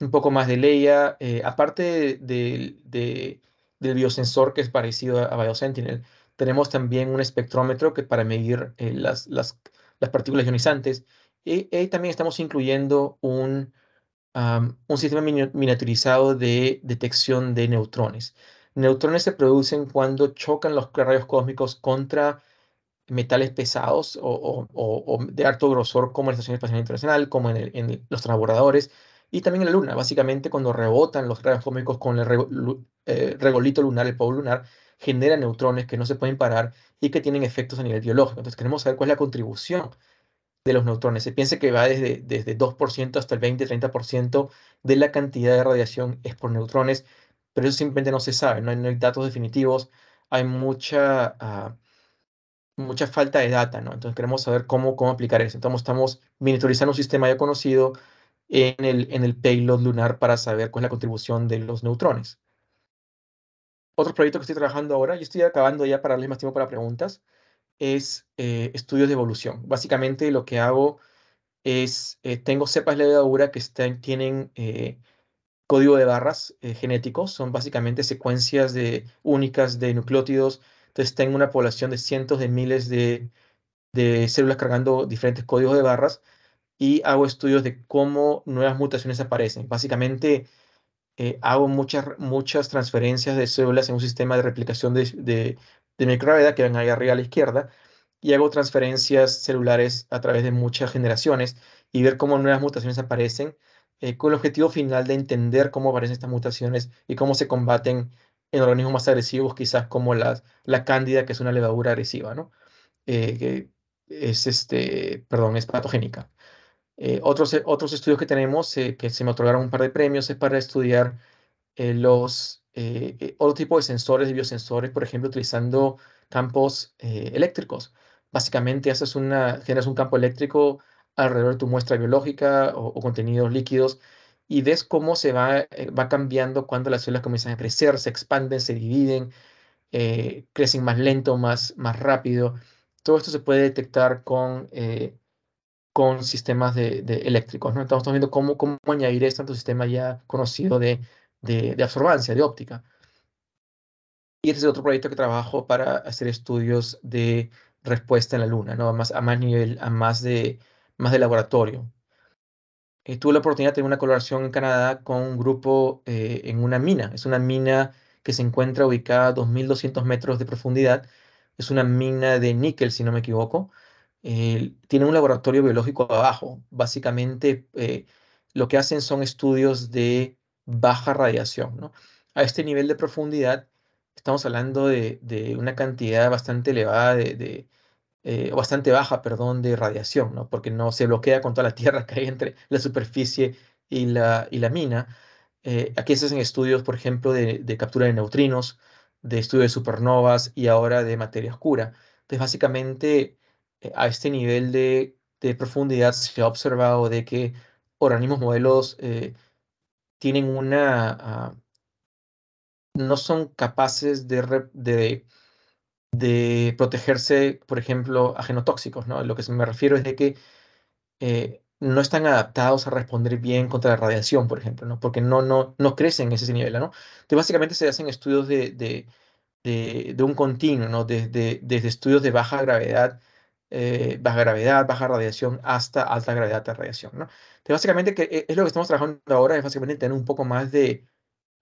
un poco más de Leia, eh, aparte de, de, del biosensor que es parecido a, BioSentinel, tenemos también un espectrómetro que para medir eh, las, las, las, partículas ionizantes y, también estamos incluyendo un sistema miniaturizado de detección de neutrones. Neutrones se producen cuando chocan los rayos cósmicos contra metales pesados o, de alto grosor como en la Estación Espacial Internacional, como en los transbordadores, y también en la Luna, básicamente cuando rebotan los rayos cósmicos con el eh, regolito lunar, el polvo lunar, genera neutrones que no se pueden parar y que tienen efectos a nivel biológico. Entonces queremos saber cuál es la contribución de los neutrones. Se piensa que va desde, desde 2% hasta el 20-30% de la cantidad de radiación es por neutrones, pero eso simplemente no se sabe, no hay, no hay datos definitivos, hay mucha, uh, mucha falta de data, ¿no? Entonces queremos saber cómo, cómo aplicar eso. Entonces estamos miniaturizando un sistema ya conocido, en el, en el payload lunar para saber cuál es la contribución de los neutrones. Otro proyecto que estoy trabajando ahora, y estoy acabando ya para darles más tiempo para preguntas, es eh, estudios de evolución. Básicamente lo que hago es, eh, tengo cepas de levadura que están, tienen eh, código de barras eh, genéticos, son básicamente secuencias de, únicas de nucleótidos. Entonces tengo una población de cientos de miles de, de células cargando diferentes códigos de barras y hago estudios de cómo nuevas mutaciones aparecen. Básicamente eh, hago muchas, transferencias de células en un sistema de replicación de, de, de microgravedad que ven ahí arriba a la izquierda y hago transferencias celulares a través de muchas generaciones y ver cómo nuevas mutaciones aparecen eh, con el objetivo final de entender cómo aparecen estas mutaciones y cómo se combaten en organismos más agresivos, quizás como la, la cándida, que es una levadura agresiva, ¿no? Eh, que es, este, perdón, es patogénica. Eh, otros, otros estudios que tenemos, que se me otorgaron un par de premios, es para estudiar los otro tipo de sensores, de biosensores, por ejemplo, utilizando campos eléctricos. Básicamente haces una, generas un campo eléctrico alrededor de tu muestra biológica o, contenidos líquidos y ves cómo se va, eh, va cambiando cuando las células comienzan a crecer, se expanden, se dividen, eh, crecen más lento, más, más rápido. Todo esto se puede detectar con, eh, con sistemas de, eléctricos. ¿no? Estamos viendo cómo, cómo añadir esto a tu sistema ya conocido de, de, de absorbancia, de óptica. Y este es otro proyecto que trabajo para hacer estudios de respuesta en la Luna, ¿no? a, más, a más nivel, a más de, más de laboratorio. Eh, tuve la oportunidad de tener una colaboración en Canadá con un grupo eh, en una mina. Es una mina que se encuentra ubicada a 2.200 metros de profundidad. Es una mina de níquel, si no me equivoco. tiene un laboratorio biológico abajo. Básicamente, eh, lo que hacen son estudios de baja radiación. ¿no? A este nivel de profundidad, estamos hablando de, de una cantidad bastante elevada de, eh, bastante baja, perdón, de radiación, ¿no? Porque no se bloquea con toda la tierra que hay entre la superficie y la, y la mina. Eh, aquí se hacen estudios, por ejemplo, de, captura de neutrinos, de estudio de supernovas y ahora de materia oscura. Entonces, básicamente, eh, a este nivel de, profundidad se ha observado de que organismos modelos tienen una... Ah, no son capaces de, de de protegerse, por ejemplo, a genotóxicos, ¿no? Lo que me refiero es de que eh, no están adaptados a responder bien contra la radiación, por ejemplo, ¿no? Porque no, no, no crecen en ese nivel, ¿no? Entonces, básicamente se hacen estudios de, de, de, un continuo, ¿no? Desde, desde estudios de baja gravedad, eh, baja gravedad, baja radiación, hasta alta gravedad de radiación, ¿no? Entonces, básicamente, que eh, es lo que estamos trabajando ahora, es básicamente tener un poco más de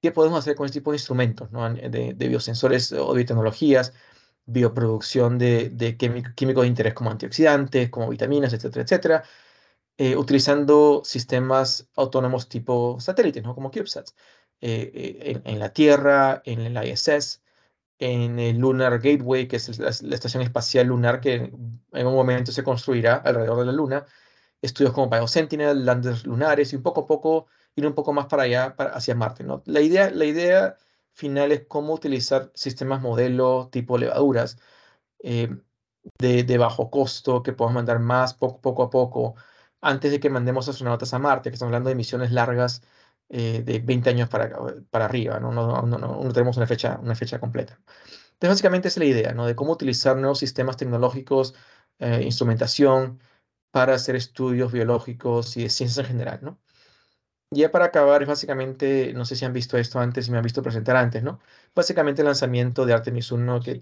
qué podemos hacer con este tipo de instrumentos, ¿no? De, de biosensores o biotecnologías, bioproducción de, químicos de interés como antioxidantes, como vitaminas, etcétera, etcétera, eh, utilizando sistemas autónomos tipo satélites, ¿no? como CubeSats, eh, eh, en, la Tierra, en el ISS, en el Lunar Gateway, que es la, estación espacial lunar que en un momento se construirá alrededor de la Luna, estudios como BioSentinel, landers lunares y un poco poco ir un poco más para allá, hacia Marte. ¿no? La idea, la idea final es cómo utilizar sistemas modelo tipo levaduras eh, de, bajo costo que podamos mandar más poco, a poco antes de que mandemos astronautas a Marte, que estamos hablando de misiones largas eh, de 20 años para, para arriba, ¿no? No, no, no, tenemos una fecha, una fecha completa. Entonces, básicamente es la idea, ¿no? De cómo utilizar nuevos sistemas tecnológicos, eh, instrumentación para hacer estudios biológicos y de ciencias en general, ¿no? Ya para acabar, básicamente, no sé si han visto esto antes, si me han visto presentar antes, ¿no? Básicamente el lanzamiento de Artemis 1 que,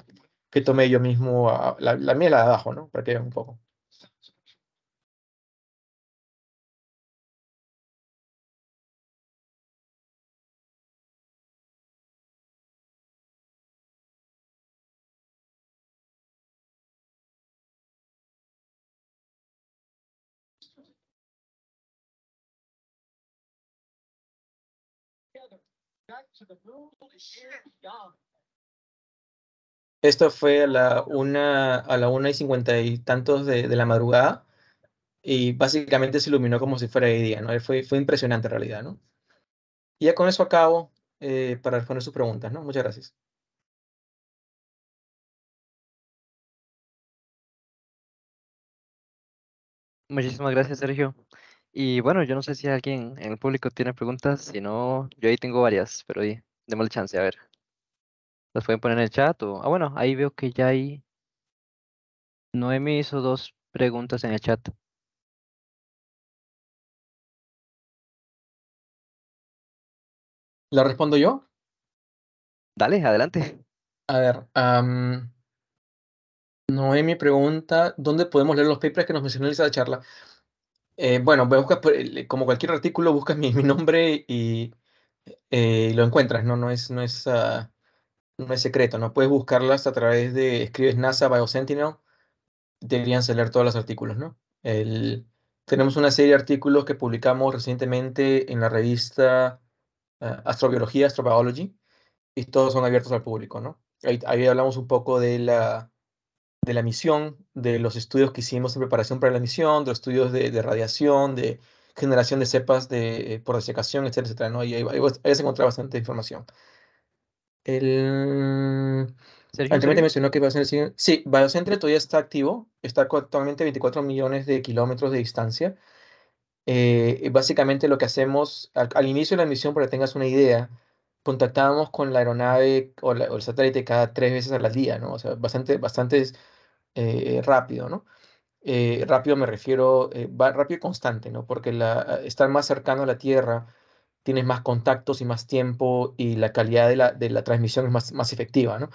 que tomé yo mismo, la, la mía de abajo, ¿no? Para que vean un poco. Esto fue a la una, a la una y cincuenta y tantos de, la madrugada y básicamente se iluminó como si fuera de día, ¿no? Fue, fue impresionante en realidad, ¿no? Y ya con eso acabo eh, para responder sus preguntas, ¿no? Muchas gracias. Muchísimas gracias, Sergio. Y bueno, yo no sé si alguien en el público tiene preguntas, si no, yo ahí tengo varias, pero ahí, démosle chance, a ver. Las pueden poner en el chat o... Ah, bueno, ahí veo que ya hay... Noemi hizo dos preguntas en el chat. ¿La respondo yo? Dale, adelante. A ver, am, Noemi pregunta, ¿dónde podemos leer los papers que nos mencionó en esa charla? Eh, bueno, buscas como cualquier artículo, buscas mi, nombre y eh, lo encuentras, ¿no? No es, no es, ah, no es secreto, ¿no? Puedes buscarlas a través de, escribes NASA BioSentinel, deberían salir todos los artículos, ¿no? Tenemos una serie de artículos que publicamos recientemente en la revista ah, Astrobiología, Astrobiology, y todos son abiertos al público, ¿no? Ahí hablamos un poco de la de la misión, de los estudios que hicimos en preparación para la misión, de los estudios de, de radiación, de generación de cepas de, eh, por desecación, etcétera, etcétera, ¿no? Y ahí, ahí ahí vas a encontrar bastante información. El... Anteriormente mencionó que BioCentre Sí, BioCentre todavía está activo, está actualmente a 24 millones de kilómetros de distancia. Eh, básicamente lo que hacemos al, al inicio de la misión, para que tengas una idea, contactábamos con la aeronave o, la- o el satélite cada tres veces al día, ¿no? O sea, bastante, bastante eh, rápido, ¿no? Eh, rápido me refiero, eh, va rápido y constante, ¿no? Porque la, estar más cercano a la Tierra, tienes más contactos y más tiempo y la calidad de la, de la transmisión es más, más efectiva, ¿no?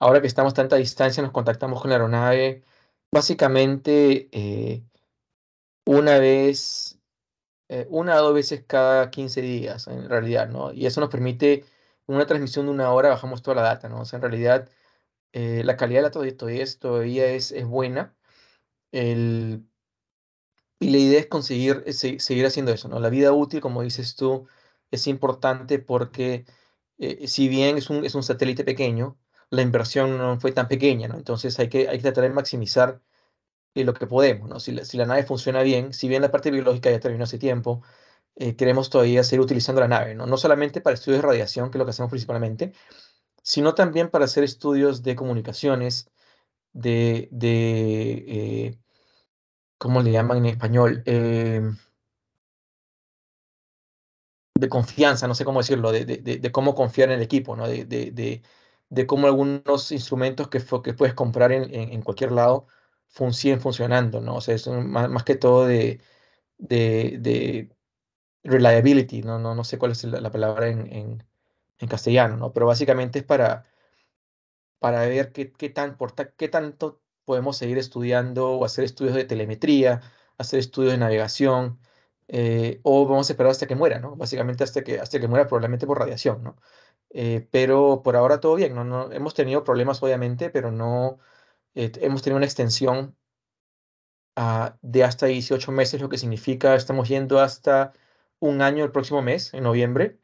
Ahora que estamos a tanta distancia, nos contactamos con la aeronave básicamente eh, una vez, una o dos veces cada 15 días, en realidad, ¿no? Y eso nos permite, una transmisión de una hora, bajamos toda la data, ¿no? O sea, en realidad, eh, la calidad de la todavía, todavía es, es, buena. El, y la idea es conseguir eh, se- seguir haciendo eso, ¿no? La vida útil, como dices tú, es importante porque eh, si bien es un, es un satélite pequeño, la inversión no fue tan pequeña, ¿no? Entonces hay que, hay que tratar de maximizar lo que podemos, ¿no? Si la, si la nave funciona bien, si bien la parte biológica ya terminó hace tiempo, queremos todavía seguir utilizando la nave, ¿no? No solamente para estudios de radiación, que es lo que hacemos principalmente, sino también para hacer estudios de comunicaciones, de, de eh, ¿cómo le llaman en español? Em, de confianza, no sé cómo decirlo, de, de- de- cómo confiar en el equipo, ¿no? De, de- cómo algunos instrumentos que, que puedes comprar en, en- cualquier lado fun- siguen funcionando, ¿no? O sea, es más, más que todo de, reliability, ¿no? No, no sé cuál es la, la palabra en- en castellano, ¿no? Pero básicamente es para, para ver qué, qué tan, por qué tanto podemos seguir estudiando o hacer estudios de telemetría, hacer estudios de navegación, eh, o vamos a esperar hasta que muera, ¿no? Básicamente hasta que, hasta que muera probablemente por radiación, ¿no? Eh, pero por ahora todo bien, ¿no? No, hemos tenido problemas obviamente, pero no, eh, hemos tenido una extensión de hasta 18 meses, lo que significa estamos yendo hasta un año el próximo mes, en noviembre,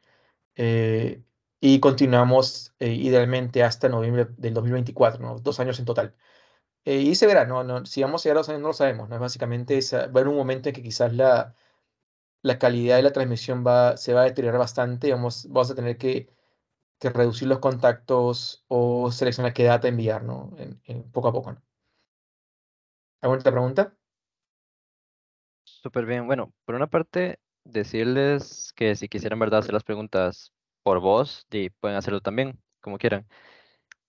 y continuamos eh, idealmente hasta noviembre del 2024, ¿no? Dos años en total. Eh, y se verá, ¿no? No, si vamos a llegar a dos años no lo sabemos, ¿no? Básicamente es, va a haber un momento en que quizás la, la calidad de la transmisión va, se va a deteriorar bastante vamos, vamos a tener que, que reducir los contactos o seleccionar qué data enviar, ¿no? En, en poco a poco, ¿no? ¿Alguna otra pregunta? Súper bien. Bueno, por una parte, decirles que si quisieran, ¿verdad?, hacer las preguntas por voz, y pueden hacerlo también, como quieran.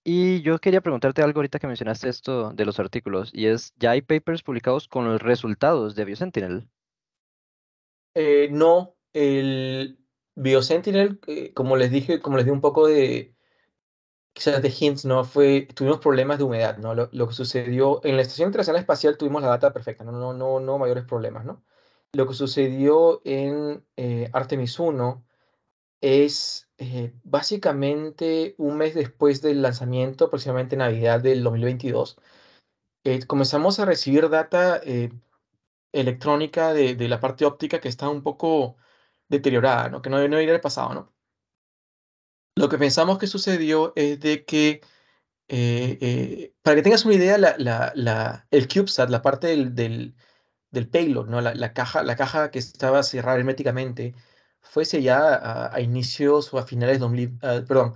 Y yo quería preguntarte algo ahorita que mencionaste esto de los artículos, y es, ¿ya hay papers publicados con los resultados de BioSentinel? Eh, no, el BioSentinel, eh, como les dije, como les di un poco de, quizás de hints, ¿no? Fue, tuvimos problemas de humedad, ¿no? Lo, que sucedió en la Estación Internacional Espacial tuvimos la data perfecta, no, no, no, no mayores problemas, ¿no? Lo que sucedió en eh, Artemis 1 es eh, básicamente un mes después del lanzamiento, aproximadamente Navidad del 2022, eh, comenzamos a recibir data eh, electrónica de, de la parte óptica que está un poco deteriorada, ¿no? Que no, no debería haber pasado, ¿no? Lo que pensamos que sucedió es de que Eh, eh, para que tengas una idea, la, la, la- el CubeSat, la parte del, del, del payload, ¿no? La caja, la caja que estaba cerrada herméticamente, fue sellada a, a inicios o a finales de 2000, ah, perdón,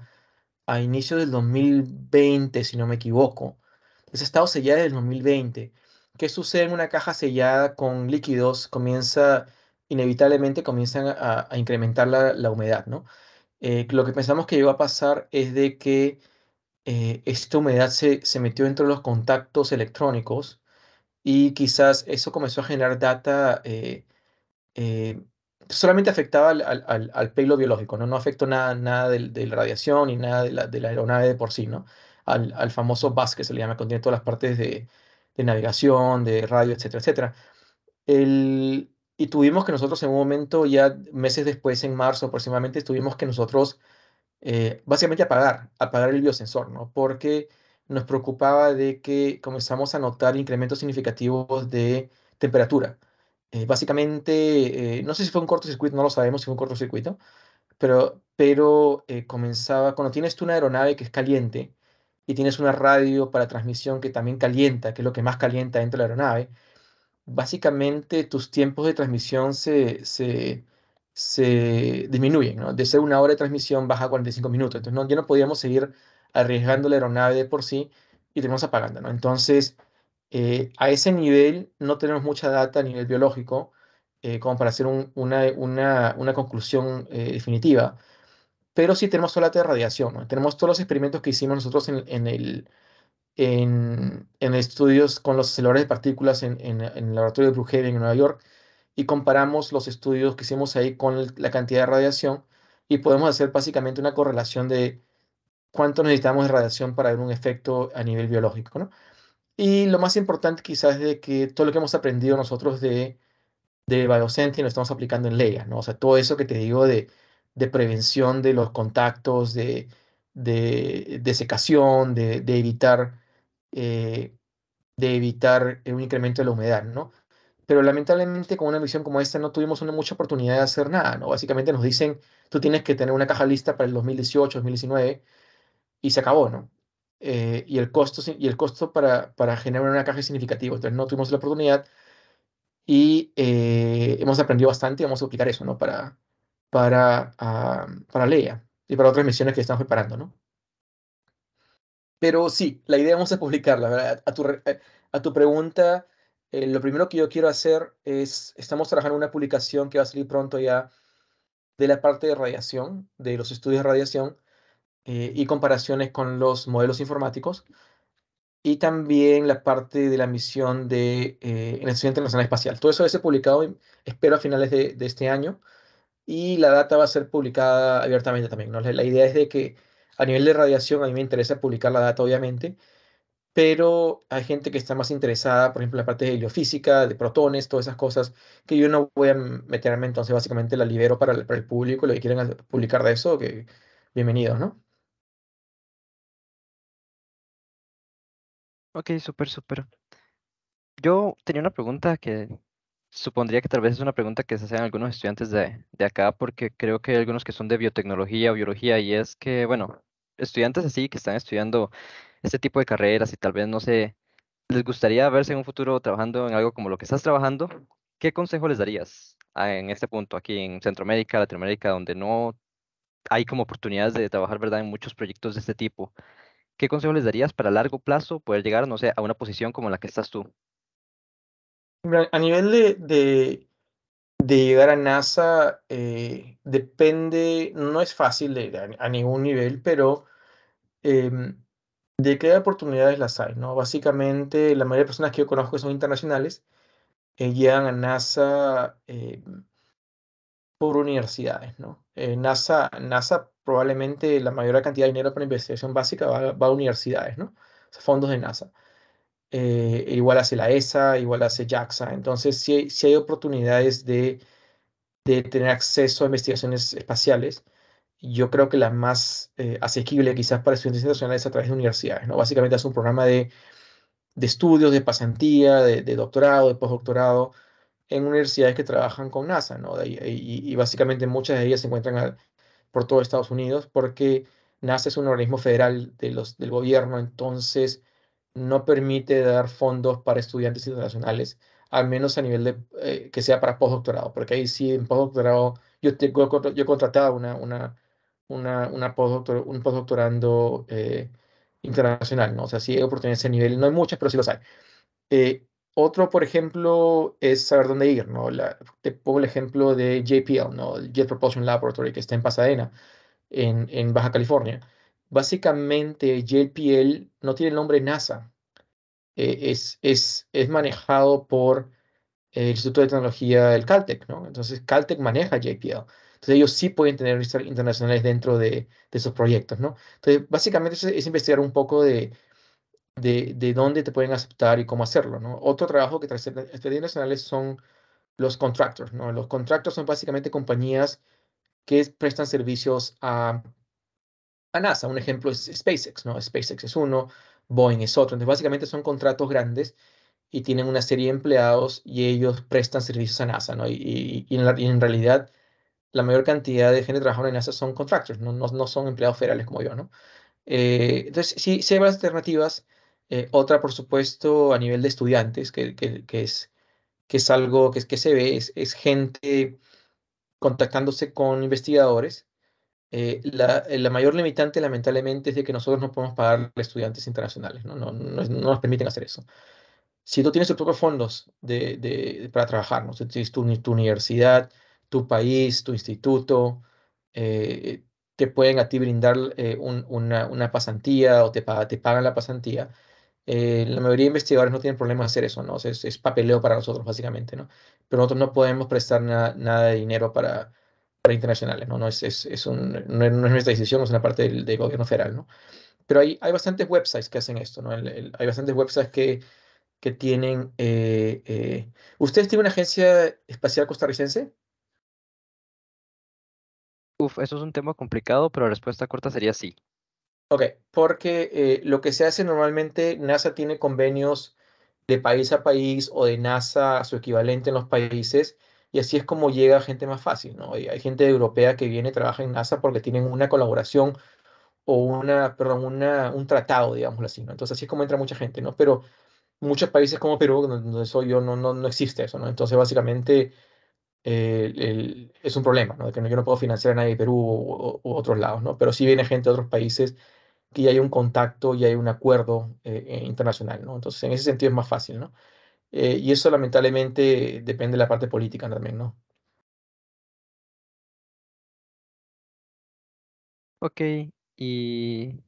a inicios del 2020, si no me equivoco. Ha estado sellada desde el 2020. ¿Qué sucede en una caja sellada con líquidos? Comienza, inevitablemente comienzan a, incrementar la, la humedad, ¿no? Eh, lo que pensamos que iba a pasar es de que eh, esta humedad se, se metió dentro de los contactos electrónicos y quizás eso comenzó a generar data eh, eh, solamente afectaba al, al, al, biológico, ¿no? No afectó nada, nada de, de la radiación ni nada de la, de la aeronave de por sí, ¿no? Al, al famoso bus que se le llama, contiene todas las partes de, de navegación, de radio, etcétera, etcétera. El, y tuvimos que nosotros en un momento, ya meses después, en marzo aproximadamente, tuvimos que nosotros eh, básicamente apagar, apagar el biosensor, ¿no? Porque nos preocupaba de que comenzamos a notar incrementos significativos de temperatura. Eh, básicamente, eh, no sé si fue un cortocircuito, no lo sabemos si fue un cortocircuito, pero, pero eh, comenzaba, cuando tienes tú una aeronave que es caliente y tienes una radio para transmisión que también calienta, que es lo que más calienta dentro de la aeronave, básicamente tus tiempos de transmisión se, se, se disminuyen, ¿no? De ser una hora de transmisión baja a 45 minutos. Entonces, no, ya no podíamos seguir arriesgando la aeronave de por sí y tenemos apagando, ¿no? Entonces, eh, a ese nivel no tenemos mucha data a nivel biológico eh, como para hacer un- una, una- una conclusión eh, definitiva, pero sí tenemos toda la data de radiación, ¿no? Tenemos todos los experimentos que hicimos nosotros en, en el, en, en estudios con los aceleradores de partículas en, en- el laboratorio de Brookhaven en Nueva York y comparamos los estudios que hicimos ahí con el- la cantidad de radiación y podemos hacer básicamente una correlación de cuánto necesitamos de radiación para ver un efecto a nivel biológico, ¿no? Y lo más importante quizás es de que todo lo que hemos aprendido nosotros de, de Biosentry lo estamos aplicando en Leia, ¿no? O sea, todo eso que te digo de, de prevención de los contactos, de, de, de secación, de, de evitar, eh, de evitar un incremento de la humedad, ¿no? Pero lamentablemente con una misión como esta no tuvimos una mucha oportunidad de hacer nada, ¿no? Básicamente nos dicen, tú tienes que tener una caja lista para el 2018, 2019 y se acabó, ¿no? Eh, y el costo, y el costo para, para generar una caja es significativo. Entonces no tuvimos la oportunidad y eh, hemos aprendido bastante y vamos a aplicar eso, ¿no? Para, para, ah, para Leia y para otras misiones que estamos preparando, ¿no? Pero sí, la idea vamos a publicarla, ¿verdad? A tu, eh, a tu pregunta, eh, lo primero que yo quiero hacer es, estamos trabajando en una publicación que va a salir pronto ya de la parte de radiación, de los estudios de radiación eh, y comparaciones con los modelos informáticos y también la parte de la misión de eh, la Estación Internacional Espacial. Todo eso va a ser publicado, en- espero, a finales de, de este año y la data va a ser publicada abiertamente también, ¿no? La, la idea es de que a nivel de radiación a mí me interesa publicar la data, obviamente, pero hay gente que está más interesada, por ejemplo, en la parte de heliofísica, de protones, todas esas cosas, que yo no voy a meterme, entonces básicamente la libero para el, para el público, lo que quieren publicar de eso, que bienvenidos, ¿no? Ok, súper, súper. Yo tenía una pregunta que supondría que tal vez es una pregunta que se hacen algunos estudiantes de, de acá, porque creo que hay algunos que son de biotecnología o biología, y es que, bueno, estudiantes así que están estudiando este tipo de carreras y tal vez, no sé, les gustaría verse en un futuro trabajando en algo como lo que estás trabajando, ¿qué consejo les darías en este punto, aquí en Centroamérica, Latinoamérica, donde no hay como oportunidades de trabajar, ¿verdad?, en muchos proyectos de este tipo? ¿Qué consejo les darías para largo plazo poder llegar, no sé, a una posición como la que estás tú? A nivel de, de, llegar a NASA, eh, depende, no es fácil a, ningún nivel, pero em, de qué oportunidades las hay, ¿no? Básicamente, la mayoría de personas que yo conozco que son internacionales eh, llegan a NASA eh, por universidades, ¿no? NASA, NASA probablemente la mayor cantidad de dinero para investigación básica va, a universidades, ¿no? O sea, fondos de NASA. Eh, igual hace la ESA, igual hace JAXA. Entonces, sí, hay- hay oportunidades de, de tener acceso a investigaciones espaciales. Yo creo que la más eh, asequible quizás para estudiantes internacionales es a través de universidades, ¿no? Básicamente es un programa de, de estudios, de pasantía, de, doctorado, de postdoctorado en universidades que trabajan con NASA, ¿no? Y, básicamente muchas de ellas se encuentran por todo Estados Unidos porque NASA es un organismo federal de los, del gobierno, entonces no permite dar fondos para estudiantes internacionales, al menos a nivel de eh, que sea para postdoctorado, porque ahí sí en postdoctorado yo tengo yo he contratado una, una, una, una postdoctor- un postdoctorando eh, internacional, ¿no? O sea, sí hay oportunidades a nivel, no hay muchas, pero sí los hay. Eh, otro, por ejemplo, es saber dónde ir, ¿no? La- te pongo el ejemplo de JPL, ¿no? El Jet Propulsion Laboratory, que está en Pasadena, en, en Baja California. Básicamente, JPL no tiene el nombre NASA, eh, es, es, es manejado por el Instituto de Tecnología, el Caltech, ¿no? Entonces, Caltech maneja JPL. Entonces, ellos sí pueden tener registros internacionales dentro de, de sus proyectos, ¿no? Entonces, básicamente es investigar un poco de, de, de, dónde te pueden aceptar y cómo hacerlo, ¿no? Otro trabajo que trae experiencias nacionales son los contractors, ¿no? Los contractors son básicamente compañías que prestan servicios a, a NASA. Un ejemplo es SpaceX, ¿no? SpaceX es uno, Boeing es otro. Entonces, básicamente son contratos grandes y tienen una serie de empleados y ellos prestan servicios a NASA, ¿no? Y, y en, realidad la mayor cantidad de gente trabajando en NASA son contractors, no, no, no son empleados federales como yo, ¿no? Eh, entonces, sí, sí hay varias alternativas. Eh, otra, por supuesto, a nivel de estudiantes, que, que, que es, que es algo que, que se ve, es, es gente contactándose con investigadores. Eh, la, la, mayor limitante, lamentablemente, es de que nosotros no podemos pagar a estudiantes internacionales, ¿no? No, no, no nos permiten hacer eso si tú tienes tus propios fondos de, de, para trabajar, ¿no? Si tienes tu, tu, universidad, tu país, tu instituto, eh, te pueden a ti brindar eh, un, una, una, pasantía o te, te pagan la pasantía. Eh, la mayoría de investigadores no tienen problema en hacer eso, ¿no? es, es, papeleo para nosotros, básicamente, ¿no? Pero nosotros no podemos prestar nada, nada de dinero para, para internacionales, ¿no? no, es, es, es un, no, es nuestra decisión, es una parte del, del gobierno federal, ¿no? Pero hay, hay bastantes websites que hacen esto, ¿no? Hay bastantes websites que que tienen... Eh, eh, ¿Ustedes tienen una agencia espacial costarricense? Uf, eso es un tema complicado, pero la respuesta corta sería sí. Ok, porque eh, lo que se hace normalmente, NASA tiene convenios de país a país o de NASA a su equivalente en los países, y así es como llega gente más fácil, ¿no? Hay, hay gente europea que viene y trabaja en NASA porque tienen una colaboración o una, perdón, una, un tratado, digámoslo así, ¿no? Entonces así es como entra mucha gente, ¿no? Pero muchos países como Perú, donde soy yo, no, no, no existe eso, ¿no? Entonces, básicamente, eh, el, es un problema, ¿no? De que yo no puedo financiar a nadie de Perú u, otros lados, ¿no? Pero sí viene gente de otros países que ya hay un contacto y hay un acuerdo eh, eh, internacional, ¿no? Entonces, en ese sentido es más fácil, ¿no? Eh, y eso lamentablemente depende de la parte política también, ¿no? Ok, y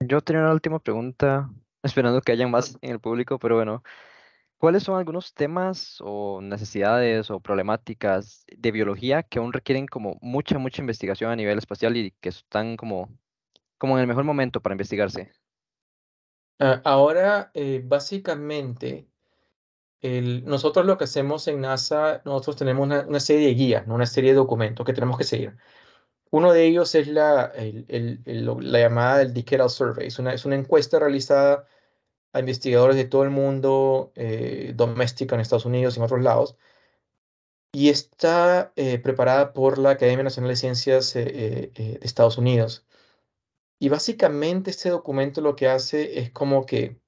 yo tenía una última pregunta esperando que hayan más en el público, pero bueno, ¿cuáles son algunos temas o necesidades o problemáticas de biología que aún requieren como mucha, mucha investigación a nivel espacial y que están como, como en el mejor momento para investigarse? Uh, ahora, eh, básicamente, el, nosotros lo que hacemos en NASA, nosotros tenemos una, una serie de guías, ¿no? una serie de documentos que tenemos que seguir. Uno de ellos es la, el, el, la llamada del Decadal Survey. Es una, es una encuesta realizada a investigadores de todo el mundo, eh, doméstica en Estados Unidos y en otros lados, y está eh, preparada por la Academia Nacional de Ciencias eh, de Estados Unidos. Y básicamente este documento lo que hace es como que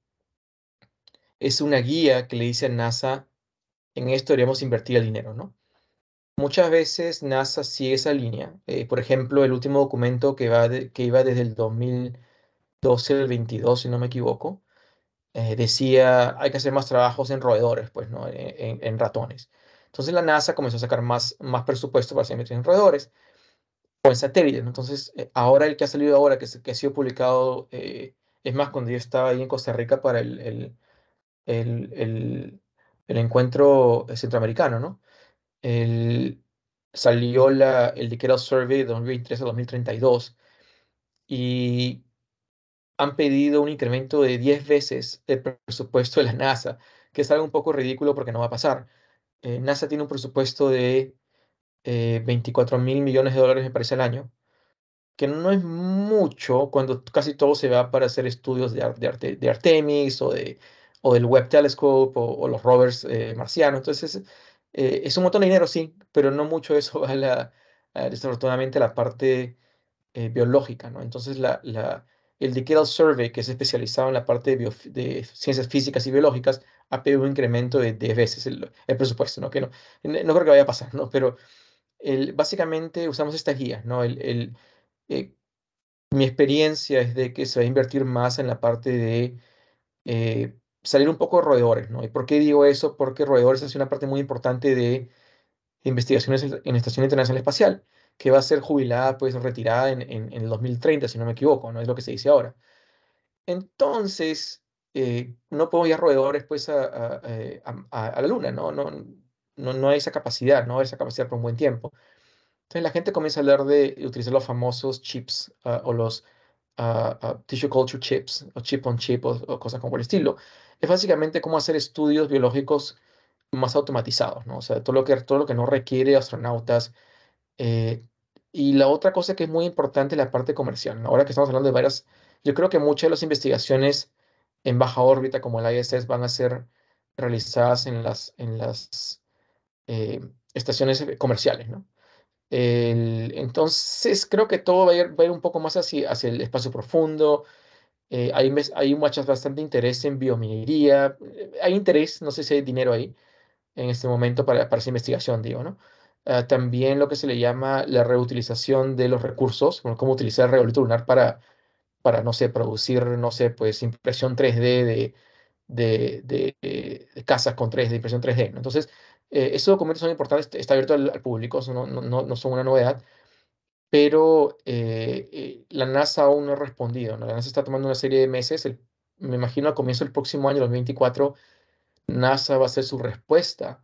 es una guía que le dice a NASA, en esto deberíamos invertir el dinero, ¿no? Muchas veces NASA sigue esa línea. Eh, por ejemplo, el último documento que, va que iba desde el 2012 al 22, si no me equivoco, eh, decía hay que hacer más trabajos en roedores, pues, ¿no? En, en, ratones. Entonces la NASA comenzó a sacar más, más presupuesto para hacer en roedores o en satélites. ¿no? Entonces, eh, ahora el que ha salido ahora, que, que ha sido publicado, eh, es más, cuando yo estaba ahí en Costa Rica para el, el, el, el, encuentro centroamericano, ¿no? el, salió la, el Decadal Survey de 2023 a 2032 y han pedido un incremento de 10 veces el presupuesto de la NASA, que es algo un poco ridículo porque no va a pasar. Eh, NASA tiene un presupuesto de eh, 24 mil millones de dólares, me parece, al año, que no es mucho cuando casi todo se va para hacer estudios de, de, de Artemis o, de, o del Webb Telescope o, o los rovers eh, marcianos. Entonces, eh, es un montón de dinero, sí, pero no mucho eso va a la, a, desafortunadamente, la parte eh, biológica, ¿no? Entonces, la, la, el Decadal Survey, que es especializado en la parte de, de, ciencias físicas y biológicas, ha pedido un incremento de 10 veces el, el, presupuesto, ¿no? Que no, no creo que vaya a pasar, ¿no? Pero el, básicamente usamos estas guías, ¿no? El, eh, mi experiencia es de que se va a invertir más en la parte de eh, salir un poco de roedores, ¿no? ¿Y por qué digo eso? Porque roedores es una parte muy importante de investigaciones en Estación Internacional Espacial, que va a ser jubilada, pues retirada en, en, en el 2030, si no me equivoco, no es lo que se dice ahora. Entonces, eh, no roedores pues a, a, eh, a- a- a la luna, ¿no? No, no, no hay esa capacidad, no hay esa capacidad por un buen tiempo. Entonces la gente comienza a hablar de utilizar los famosos chips ah, o los ah, ah, tissue culture chips o chip on chip o, o cosas como el estilo. Es básicamente cómo hacer estudios biológicos más automatizados, ¿no? O sea, todo lo que, todo lo que no requiere astronautas. eh, y la otra cosa que es muy importante es la parte comercial. Ahora que estamos hablando de varias, yo creo que muchas de las investigaciones en baja órbita como el ISS van a ser realizadas en las, en las eh, estaciones eh, comerciales, ¿no? Entonces, creo que todo va a ir, un poco más hacia, hacia el espacio profundo. eh, hay, hay muchas, bastante interés en biominería. Hay interés, no sé si hay dinero ahí en este momento para, para esa investigación, digo, ¿no? Ah, también lo que se le llama la reutilización de los recursos, bueno, cómo utilizar el regolito lunar para, para, no sé, producir, no sé, pues impresión 3D de, de, de, de- de casas con 3D, impresión 3D, ¿no? Entonces, eh, documentos son importantes, está abierto al, al público, no, no, no son una novedad, pero eh, eh, la NASA aún no ha respondido, ¿no? La NASA está tomando una serie de meses, el- me imagino a comienzo del próximo año, 2024, NASA va a hacer su respuesta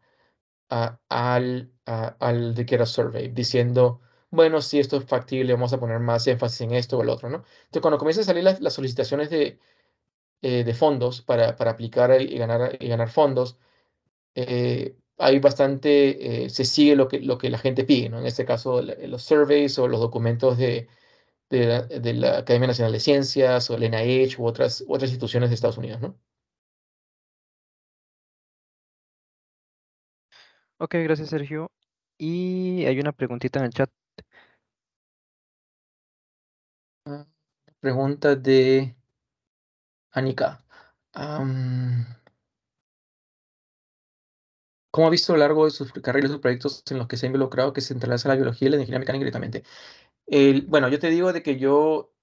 a- al, a- al Kera Survey, diciendo, bueno, si esto es factible, vamos a poner más énfasis en esto o el otro, ¿no? Entonces, cuando comiencen a salir las, las solicitaciones de, eh, de fondos para, para aplicar y ganar, y ganar fondos, eh, hay bastante, eh, se sigue lo que, lo que la gente pide, ¿no? En este caso, la- los surveys o los documentos de, de la, de la Academia Nacional de Ciencias o el NIH u otras, u otras instituciones de Estados Unidos, ¿no? Ok, gracias, Sergio. Y hay una preguntita en el chat. Ah, Pregunta de Anika. ¿Cómo ha visto a lo largo de sus carreras sus proyectos en los que se ha involucrado que se entrelaza la biología y la ingeniería mecánica directamente? El, bueno, yo te digo de que yo,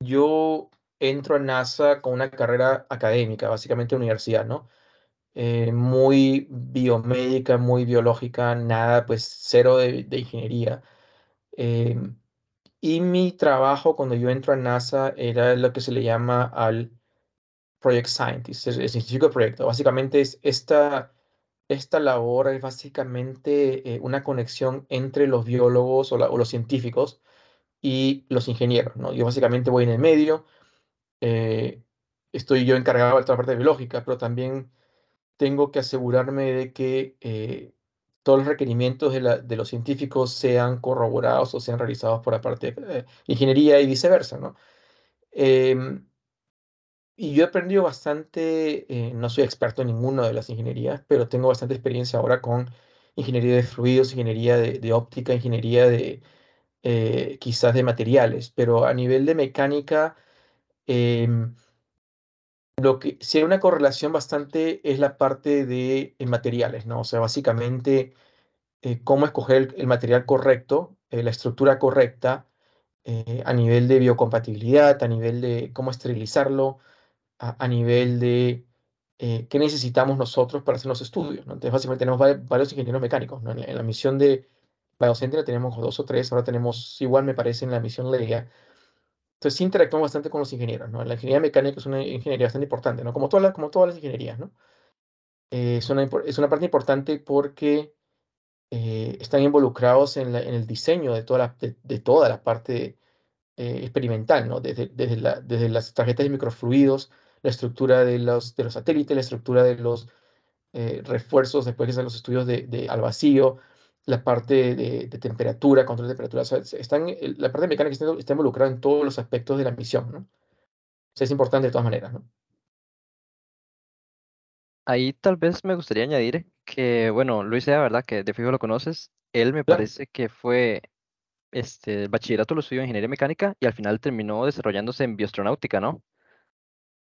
yo entro a NASA con una carrera académica, básicamente universidad, ¿no? eh, muy biomédica, muy biológica, nada, pues cero de, de ingeniería. Em, y mi trabajo cuando yo entro a NASA era lo que se le llama al Project Scientist, es el científico de proyecto. Básicamente es esta, esta labor es básicamente eh, una conexión entre los biólogos o, los científicos y los ingenieros, ¿no? Yo básicamente voy en el medio, eh, estoy yo encargado de la parte biológica, pero también tengo que asegurarme de que eh, todos los requerimientos de, los científicos sean corroborados o sean realizados por la parte de ingeniería y viceversa, ¿no? Y yo he aprendido bastante, eh, no soy experto en ninguna de las ingenierías, pero tengo bastante experiencia ahora con ingeniería de fluidos, ingeniería de, óptica, ingeniería de eh, quizás de materiales, pero a nivel de mecánica, em, Lo que sí hay una correlación bastante es la parte de eh, materiales, ¿no? O sea, básicamente cómo escoger el, material correcto, la estructura correcta a nivel de biocompatibilidad, a nivel de cómo esterilizarlo, a, a nivel de eh, qué necesitamos nosotros para hacer los estudios, ¿no? Entonces, básicamente tenemos vari- varios ingenieros mecánicos, ¿no? En la, en la misión de Biocentre tenemos dos o tres, ahora tenemos, igual me parece, en la misión Leia entonces sí interactuamos bastante con los ingenieros, ¿no? La ingeniería mecánica es una ingeniería bastante importante, ¿no? Como todas las, como todas las ingenierías, ¿no? Eh, es una, es una parte importante porque eh, están involucrados en, la- en el diseño de toda la, de, de toda la parte eh, experimental, ¿no? Desde, desde, la- desde las tarjetas de microfluidos, la estructura de los, de los satélites, la estructura de los eh, refuerzos después que hacen los estudios de, de al vacío, la parte de, de temperatura, control de temperatura. O sea, es- están, la parte mecánica está, está involucrada en todos los aspectos de la misión, ¿no? O sea, es importante de todas maneras, ¿no? Ahí tal vez me gustaría añadir que, bueno, Luis Sea, ¿verdad? Que de fijo lo conoces. Él me Claro. parece que fue, este, el bachillerato lo estudió en ingeniería mecánica y al final terminó desarrollándose en bioastronáutica, ¿no?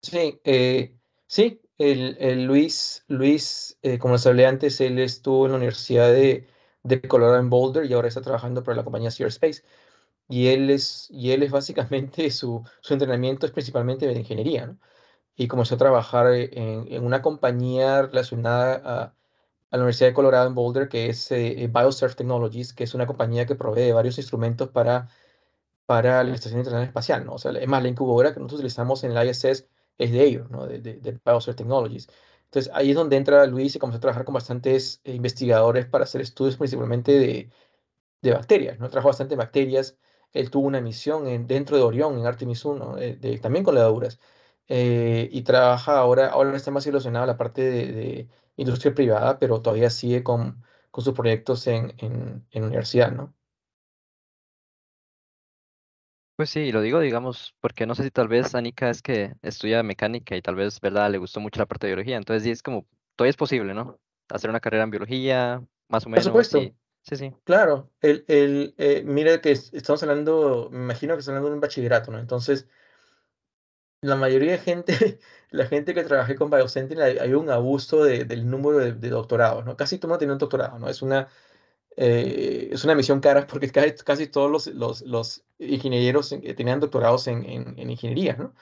Sí, eh, sí, el, el Luis, Luis eh, como les hablé antes, él estuvo en la Universidad de, de Colorado en Boulder y ahora está trabajando para la compañía Space. Y él es, y él es básicamente su, su entrenamiento es principalmente de ingeniería, ¿no? Y comenzó a trabajar eh, en, en una compañía relacionada a, a la Universidad de Colorado en Boulder, que es eh, BioSurf Technologies, que es una compañía que provee varios instrumentos para, para la Estación Internacional Espacial, ¿no? O sea, es más, la incubadora que nosotros utilizamos en el ISS es de ellos, ¿no? de, de, de Biosphere Technologies. Entonces ahí es donde entra Luis y comenzó a trabajar con bastantes eh, investigadores para hacer estudios principalmente de, de bacterias, ¿no? Trabajó bastante bacterias. Él tuvo una misión en, dentro de Orión, en Artemis 1, eh, también con levaduras. Eh, y trabaja ahora, ahora está más ilusionado en la parte de, de industria privada, pero todavía sigue con, con sus proyectos en, en, en universidad, ¿no? Pues sí, y lo digo, digamos, porque no sé si tal vez Anika es que estudia mecánica y tal vez, ¿verdad? Le gustó mucho la parte de biología. Entonces, sí, es como, todavía es posible, ¿no? Hacer una carrera en biología, más o Por menos, supuesto, y sí, sí, claro. El, el, eh, mira que es- estamos hablando, me imagino que estamos hablando de un bachillerato, ¿no? Entonces, la mayoría de gente, la gente que trabajé con BioSentinel, hay, hay un abuso de- del número de, de doctorados, ¿no? Casi todo el mundo tiene un doctorado, ¿no? Es una, eh, es una misión cara porque casi, casi todos los, los, los ingenieros eh, tenían doctorados en, en, en ingeniería, ¿no?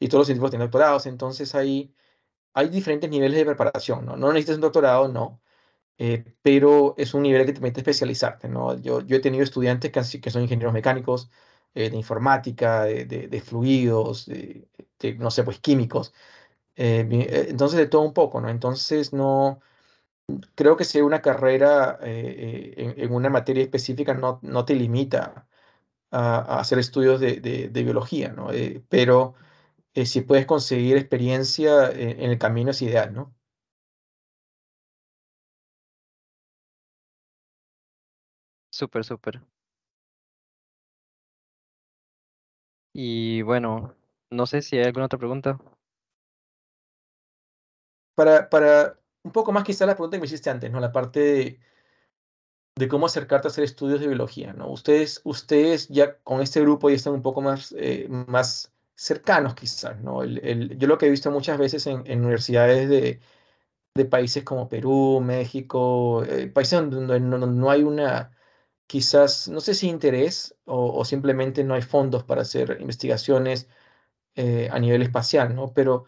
Y todos los científicos tienen doctorados, entonces hay, hay diferentes niveles de preparación, ¿no? No necesitas un doctorado, no, eh, pero es un nivel que te permite especializarte, ¿no? Yo, yo he tenido estudiantes que, que son ingenieros mecánicos, eh, de informática, de, de- de fluidos, de, de, no sé, pues químicos, eh, eh, entonces de todo un poco, ¿no? Entonces no, creo que si una carrera eh, eh, en, en una materia específica no, no te limita a, a hacer estudios de, de- de biología, ¿no? Eh, pero eh, si puedes conseguir experiencia en, en el camino es ideal, ¿no? súper, súper. Y bueno, no sé si hay alguna otra pregunta. Para, para un poco más quizá la pregunta que me hiciste antes, ¿no? La parte de, cómo acercarte a hacer estudios de biología, ¿no? Ustedes, ya con este grupo ya están un poco más, eh, cercanos quizás, ¿no? Yo lo que he visto muchas veces en, en universidades de, países como Perú, México, eh, países donde, no, hay una, quizás, no sé si interés o, o simplemente no hay fondos para hacer investigaciones eh, a nivel espacial, ¿no? Pero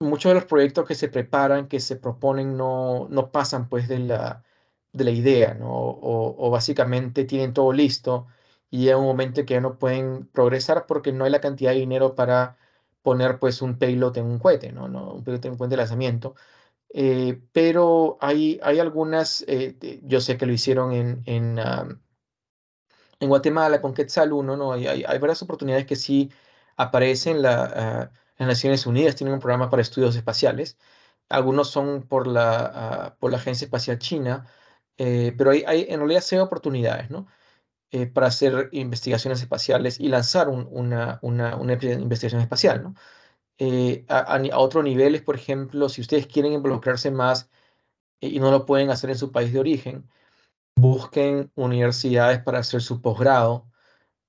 muchos de los proyectos que se preparan, que se proponen, no, no pasan pues de la, de la idea, ¿no? O, básicamente tienen todo listo y llega un momento que ya no pueden progresar porque no hay la cantidad de dinero para poner pues un payload en un cohete, ¿no? ¿No? Un payload en un cohete de lanzamiento. Eh, pero hay, hay algunas, eh, yo sé que lo hicieron en, en, en Guatemala, con Quetzal 1, ¿no? Hay, hay, hay varias oportunidades que sí aparecen. La, ah, las Naciones Unidas tienen un programa para estudios espaciales. Algunos son por la, ah, por la Agencia Espacial China, eh, pero hay, hay en realidad hay oportunidades, ¿no? Eh, para hacer investigaciones espaciales y lanzar un- una, una, una investigación espacial, ¿no? Eh, a, a otros niveles, por ejemplo, si ustedes quieren involucrarse más eh, y no lo pueden hacer en su país de origen, busquen universidades para hacer su posgrado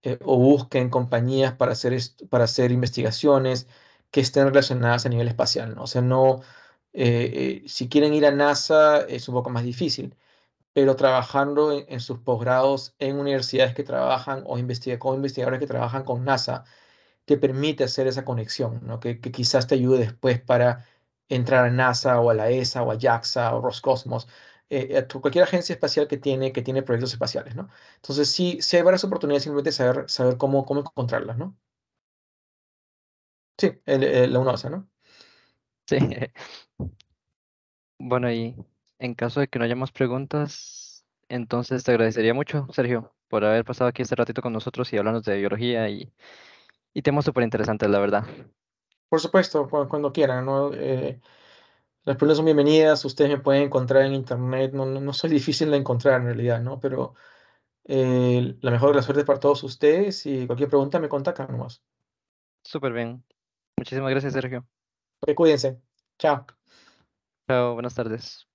eh, o busquen compañías para hacer, para hacer investigaciones que estén relacionadas a nivel espacial, ¿no? O sea, no, eh, eh, si quieren ir a NASA es un poco más difícil, pero trabajando en, sus posgrados en universidades que trabajan o investiga, con investigadores que trabajan con NASA, te permite hacer esa conexión, ¿no? Que, que quizás te ayude después para entrar a NASA o a la ESA o a JAXA o Roscosmos, eh, a cualquier agencia espacial que tiene, que tiene proyectos espaciales, ¿no? Entonces, sí, sí hay varias oportunidades, simplemente saber, saber cómo, cómo encontrarlas, ¿no? Sí, el, el- la UNOSA, ¿no? Sí. Bueno, y en caso de que no haya más preguntas, entonces te agradecería mucho, Sergio, por haber pasado aquí este ratito con nosotros y hablarnos de biología y, y temas súper interesantes, la verdad. Por supuesto, cu- cuando, quieran, ¿no? Eh, las preguntas son bienvenidas, ustedes me pueden encontrar en internet, no, no, no soy difícil de encontrar en realidad, ¿no? Pero eh, la mejor de las suertes para todos ustedes y cualquier pregunta me contactan nomás. Súper bien. Muchísimas gracias, Sergio. Ok, cuídense. Chao. Chao, buenas tardes.